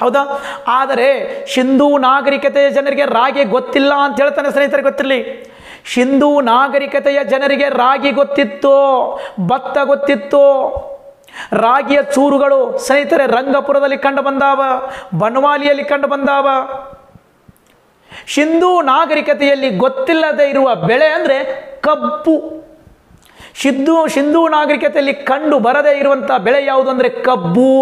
ಹೌದಾ? ಆದರೆ ಸಿಂಧೂ ನಾಗರಿಕತೆಯ ಜನರಿಗೆ ರಾಗಿ ಗೊತ್ತಿಲ್ಲ ಅಂತ ಹೇಳ್ತಾನೆ ಸ್ನೇಹಿತರೆ ಗೊತ್ತಿರಲಿ. ಸಿಂಧೂ ನಾಗರಿಕತೆಯ ಜನರಿಗೆ ರಾಗಿ ಗೊತ್ತಿತ್ತು, ಭತ್ತ ಗೊತ್ತಿತ್ತು, ರಾಗಿಯ ಚೂರುಗಳು ಸ್ನೇಹಿತರೆ ರಂಗಪುರದಲ್ಲಿ ಕಂಡು ಬಂದಾವ, ಬನವಾಲಿಯಲ್ಲಿ ಕಂಡು ಬಂದಾವ. ಸಿಂಧೂ ನಾಗರಿಕತೆಯಲ್ಲಿ ಗೊತ್ತಿಲ್ಲದೆ ಇರುವ ಬೆಳೆ ಅಂದರೆ ಕಬ್ಬು. ಸಿದ್ದು ಸಿಂಧೂ ನಾಗರಿಕತೆಯಲ್ಲಿ ಕಂಡು ಬರದೇ ಇರುವಂಥ ಬೆಳೆ ಯಾವುದು ಅಂದರೆ ಕಬ್ಬು.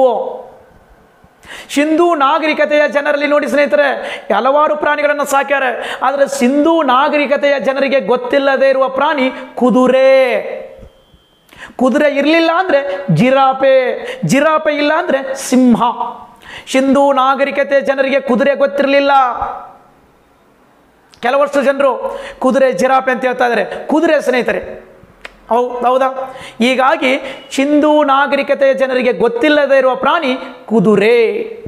ಸಿಂಧೂ ನಾಗರಿಕತೆಯ ಜನರಲ್ಲಿ ನೋಡಿ ಸ್ನೇಹಿತರೆ, ಹಲವಾರು ಪ್ರಾಣಿಗಳನ್ನು ಸಾಕ್ಯಾರೆ. ಆದರೆ ಸಿಂಧೂ ನಾಗರಿಕತೆಯ ಜನರಿಗೆ ಗೊತ್ತಿಲ್ಲದೆ ಇರುವ ಪ್ರಾಣಿ ಕುದುರೆ. ಕುದುರೆ ಇರಲಿಲ್ಲ ಅಂದರೆ ಜಿರಾಪೆ ಜಿರಾಪೆ ಇಲ್ಲ ಅಂದರೆ ಸಿಂಹ. ಸಿಂಧೂ ನಾಗರಿಕತೆ ಜನರಿಗೆ ಕುದುರೆ ಗೊತ್ತಿರಲಿಲ್ಲ. ಕೆಲವಷ್ಟು ಜನರು ಕುದುರೆ ಜಿರಾಪೆ ಅಂತ ಹೇಳ್ತಾ ಇದ್ದಾರೆ ಕುದುರೆ ಸ್ನೇಹಿತರೆ ಹೌ ಹೌದಾ? ಹೀಗಾಗಿ ಸಿಂಧೂ ನಾಗರಿಕತೆಯ ಜನರಿಗೆ ಗೊತ್ತಿಲ್ಲದೇ ಇರುವ ಪ್ರಾಣಿ ಕುದುರೆ.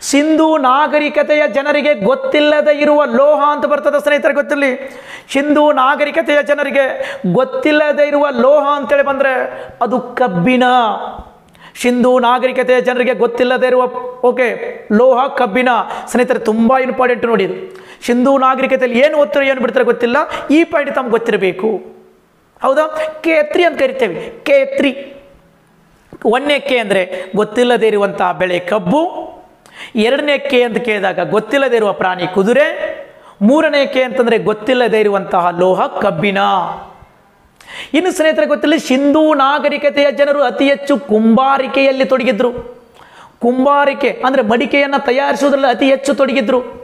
ಸಿಂಧೂ ನಾಗರಿಕತೆಯ ಜನರಿಗೆ ಗೊತ್ತಿಲ್ಲದೆ ಇರುವ ಲೋಹ ಅಂತ ಬರ್ತದೆ ಸ್ನೇಹಿತರೆ ಗೊತ್ತಿರಲಿ? ಸಿಂಧೂ ನಾಗರಿಕತೆಯ ಜನರಿಗೆ ಗೊತ್ತಿಲ್ಲದೆ ಇರುವ ಲೋಹ ಅಂತೇಳಿ ಬಂದರೆ ಅದು ಕಬ್ಬಿಣ. ಸಿಂಧೂ ನಾಗರಿಕತೆಯ ಜನರಿಗೆ ಗೊತ್ತಿಲ್ಲದೆ ಇರುವ, ಓಕೆ, ಲೋಹ, ಕಬ್ಬಿಣ. ಸ್ನೇಹಿತರೆ, ತುಂಬ ಇಂಪಾರ್ಟೆಂಟ್ ನೋಡಿ ಸಿಂಧೂ ನಾಗರಿಕತೆಯಲ್ಲಿ ಏನು ಓದ್ತಾರೆ ಏನು ಬಿಡ್ತಾರೆ ಗೊತ್ತಿಲ್ಲ. ಈ ಪಾಯಿಂಟ್ ತಮ್ಗೆ ಗೊತ್ತಿರಬೇಕು. ಹೌದಾ? ಕೇತ್ರಿ ಅಂತ ಕರಿತೇವೆ. ಕೇತ್ರಿ. ಒಂದನೇ ಕೆ ಅಂದರೆ ಗೊತ್ತಿಲ್ಲದೆ ಇರುವಂತಹ ಬೆಳೆ ಕಬ್ಬು. ಎರಡನೇ ಕೆ ಅಂತ ಕೇಳಿದಾಗ ಗೊತ್ತಿಲ್ಲದೆ ಇರುವ ಪ್ರಾಣಿ ಕುದುರೆ. ಮೂರನೇ ಕೆ ಅಂತಂದರೆ ಗೊತ್ತಿಲ್ಲದೆ ಇರುವಂತಹ ಲೋಹ ಕಬ್ಬಿನ. ಇನ್ನು ಸ್ನೇಹಿತರೆ ಗೊತ್ತಿಲ್ಲ, ಸಿಂಧೂ ನಾಗರಿಕತೆಯ ಜನರು ಅತಿ ಹೆಚ್ಚು ಕುಂಬಾರಿಕೆಯಲ್ಲಿ ತೊಡಗಿದ್ರು. ಕುಂಬಾರಿಕೆ ಅಂದರೆ ಮಡಿಕೆಯನ್ನು ತಯಾರಿಸುವುದರಲ್ಲಿ ಅತಿ ಹೆಚ್ಚು ತೊಡಗಿದ್ರು.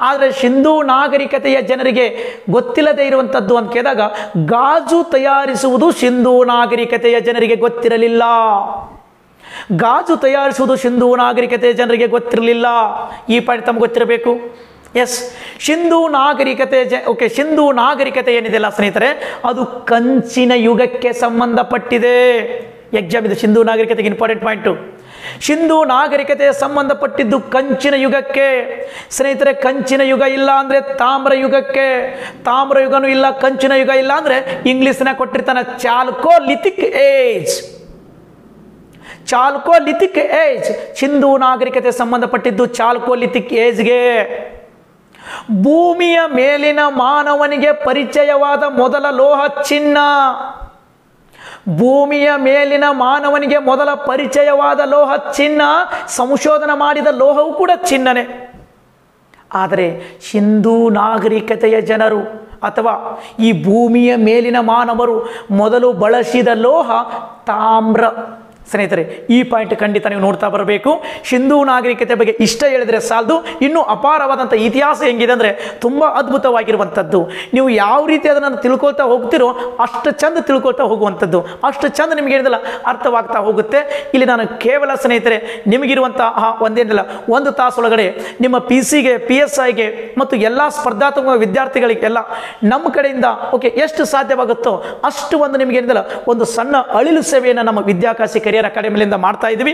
ಆದರೆ ಸಿಂಧೂ ನಾಗರಿಕತೆಯ ಜನರಿಗೆ ಗೊತ್ತಿಲ್ಲದೆ ಇರುವಂಥದ್ದು ಅಂತ ಕೇಳಿದಾಗ ಗಾಜು ತಯಾರಿಸುವುದು ಸಿಂಧೂ ನಾಗರಿಕತೆಯ ಜನರಿಗೆ ಗೊತ್ತಿರಲಿಲ್ಲ. ಗಾಜು ತಯಾರಿಸುವುದು ಸಿಂಧೂ ನಾಗರಿಕತೆಯ ಜನರಿಗೆ ಗೊತ್ತಿರಲಿಲ್ಲ. ಈ ಪಾಯಿಂಟ್ ತಮ್ಗೆ ಗೊತ್ತಿರಬೇಕು? ಎಸ್ ಸಿಂಧೂ ನಾಗರಿಕತೆ ಜ ಓಕೆ ಸಿಂಧೂ ನಾಗರಿಕತೆ ಏನಿದೆಯಲ್ಲ ಸ್ನೇಹಿತರೆ, ಅದು ಕಂಚಿನ ಯುಗಕ್ಕೆ ಸಂಬಂಧಪಟ್ಟಿದೆ. ಎಕ್ಸಾಮ್ ಇದು ಸಿಂಧೂ ನಾಗರಿಕತೆಗೆ ಇಂಪಾರ್ಟೆಂಟ್ ಪಾಯಿಂಟು ಸಿಂಧೂ ನಾಗರಿಕತೆ ಸಂಬಂಧಪಟ್ಟಿದ್ದು ಕಂಚಿನ ಯುಗಕ್ಕೆ. ಸ್ನೇಹಿತರೆ, ಕಂಚಿನ ಯುಗ ಇಲ್ಲ ಅಂದರೆ ತಾಮ್ರ ಯುಗಕ್ಕೆ. ತಾಮ್ರ ಯುಗನೂ ಇಲ್ಲ, ಕಂಚಿನ ಯುಗ ಇಲ್ಲ ಅಂದರೆ ಇಂಗ್ಲೀಷ್ನ ಕೊಟ್ಟಿರ್ತಾನೆ chalcolithic age. Chalcolithic age. Sindhu ನಾಗರಿಕತೆ ಸಂಬಂಧಪಟ್ಟಿದ್ದು ಚಾಲ್ಕೋಲಿಥಿಕ್ ಏಜ್ಗೆ. ಭೂಮಿಯ ಮೇಲಿನ ಮಾನವನಿಗೆ ಪರಿಚಯವಾದ ಮೊದಲ ಲೋಹ ಚಿನ್ನ. ಭೂಮಿಯ ಮೇಲಿನ ಮಾನವನಿಗೆ ಮೊದಲ ಪರಿಚಯವಾದ ಲೋಹ ಚಿನ್ನ, ಸಂಶೋಧನೆ ಮಾಡಿದ ಲೋಹವು ಕೂಡ ಚಿನ್ನನೆ. ಆದರೆ ಹಿಂದೂ ನಾಗರಿಕತೆಯ ಜನರು ಅಥವಾ ಈ ಭೂಮಿಯ ಮೇಲಿನ ಮಾನವರು ಮೊದಲು ಬಳಸಿದ ಲೋಹ ತಾಮ್ರ. ಸ್ನೇಹಿತರೆ, ಈ ಪಾಯಿಂಟ್ ಖಂಡಿತ ನೀವು ನೋಡ್ತಾ ಬರಬೇಕು. ಸಿಂಧೂ ನಾಗರಿಕತೆ ಬಗ್ಗೆ ಇಷ್ಟ ಹೇಳಿದ್ರೆ ಸಾಲದು. ಇನ್ನೂ ಅಪಾರವಾದಂಥ ಇತಿಹಾಸ ಹೆಂಗಿದೆ ಅಂದರೆ ತುಂಬ ಅದ್ಭುತವಾಗಿರುವಂಥದ್ದು. ನೀವು ಯಾವ ರೀತಿ ಅದನ್ನು ತಿಳ್ಕೊಳ್ತಾ ಹೋಗ್ತಿರೋ ಅಷ್ಟು ಚಂದ ತಿಳ್ಕೊಳ್ತಾ ಹೋಗುವಂಥದ್ದು. ಅಷ್ಟು ಚಂದ ನಿಮಗೆ ಏನಿದೆಲ್ಲ ಅರ್ಥವಾಗ್ತಾ ಹೋಗುತ್ತೆ. ಇಲ್ಲಿ ನಾನು ಕೇವಲ ಸ್ನೇಹಿತರೆ ನಿಮಗಿರುವಂತಹ ಒಂದೇನಿಲ್ಲ ಒಂದು ತಾಸೊಳಗಡೆ ನಿಮ್ಮ ಪಿ ಸಿಗೆ ಪಿ ಎಸ್ ಐಗೆ ಮತ್ತು ಎಲ್ಲ ಸ್ಪರ್ಧಾತ್ಮಕ ವಿದ್ಯಾರ್ಥಿಗಳಿಗೆಲ್ಲ ನಮ್ಮ ಕಡೆಯಿಂದ ಓಕೆ ಎಷ್ಟು ಸಾಧ್ಯವಾಗುತ್ತೋ ಅಷ್ಟು ಒಂದು ನಿಮಗೇನಿದೆಲ್ಲ ಒಂದು ಸಣ್ಣ ಅಳಿಲು ಸೇವೆಯನ್ನು ನಮ್ಮ ವಿದ್ಯಾಕಾಶಿ ಕರಿಯರ್ ಅಕಾಡೆಮಿಲಿಂದ ಮಾಡ್ತಾ ಇದ್ದೀವಿ.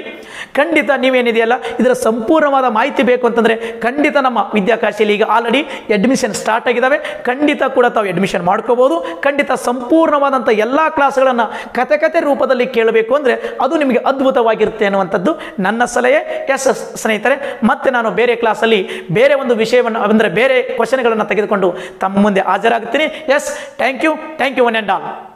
ಖಂಡಿತ ನೀವೇನಿದೆಯಲ್ಲ, ಇದರ ಸಂಪೂರ್ಣವಾದ ಮಾಹಿತಿ ಬೇಕು ಅಂತಂದರೆ ಖಂಡಿತ ನಮ್ಮ ವಿದ್ಯಾಕಾಶಿಯಲ್ಲಿ ಈಗ ಆಲ್ರೆಡಿ ಅಡ್ಮಿಷನ್ ಸ್ಟಾರ್ಟ್ ಆಗಿದ್ದಾವೆ ಖಂಡಿತ ಕೂಡ ತಾವು ಅಡ್ಮಿಷನ್ ಮಾಡ್ಕೋಬೋದು. ಖಂಡಿತ ಸಂಪೂರ್ಣವಾದಂಥ ಎಲ್ಲ ಕ್ಲಾಸ್ಗಳನ್ನು ಕತೆ ಕತೆ ರೂಪದಲ್ಲಿ ಕೇಳಬೇಕು ಅಂದರೆ ಅದು ನಿಮಗೆ ಅದ್ಭುತವಾಗಿರುತ್ತೆ ಅನ್ನುವಂಥದ್ದು ನನ್ನ ಸಲಹೆ. ಎಸ್ ಸ್ನೇಹಿತರೆ, ಮತ್ತೆ ನಾನು ಬೇರೆ ಕ್ಲಾಸಲ್ಲಿ ಬೇರೆ ಒಂದು ವಿಷಯವನ್ನು, ಅಂದರೆ ಬೇರೆ ಕ್ವಶನ್ಗಳನ್ನು ತೆಗೆದುಕೊಂಡು ತಮ್ಮ ಮುಂದೆ ಹಾಜರಾಗ್ತೀನಿ. Yes thank you thank you one and all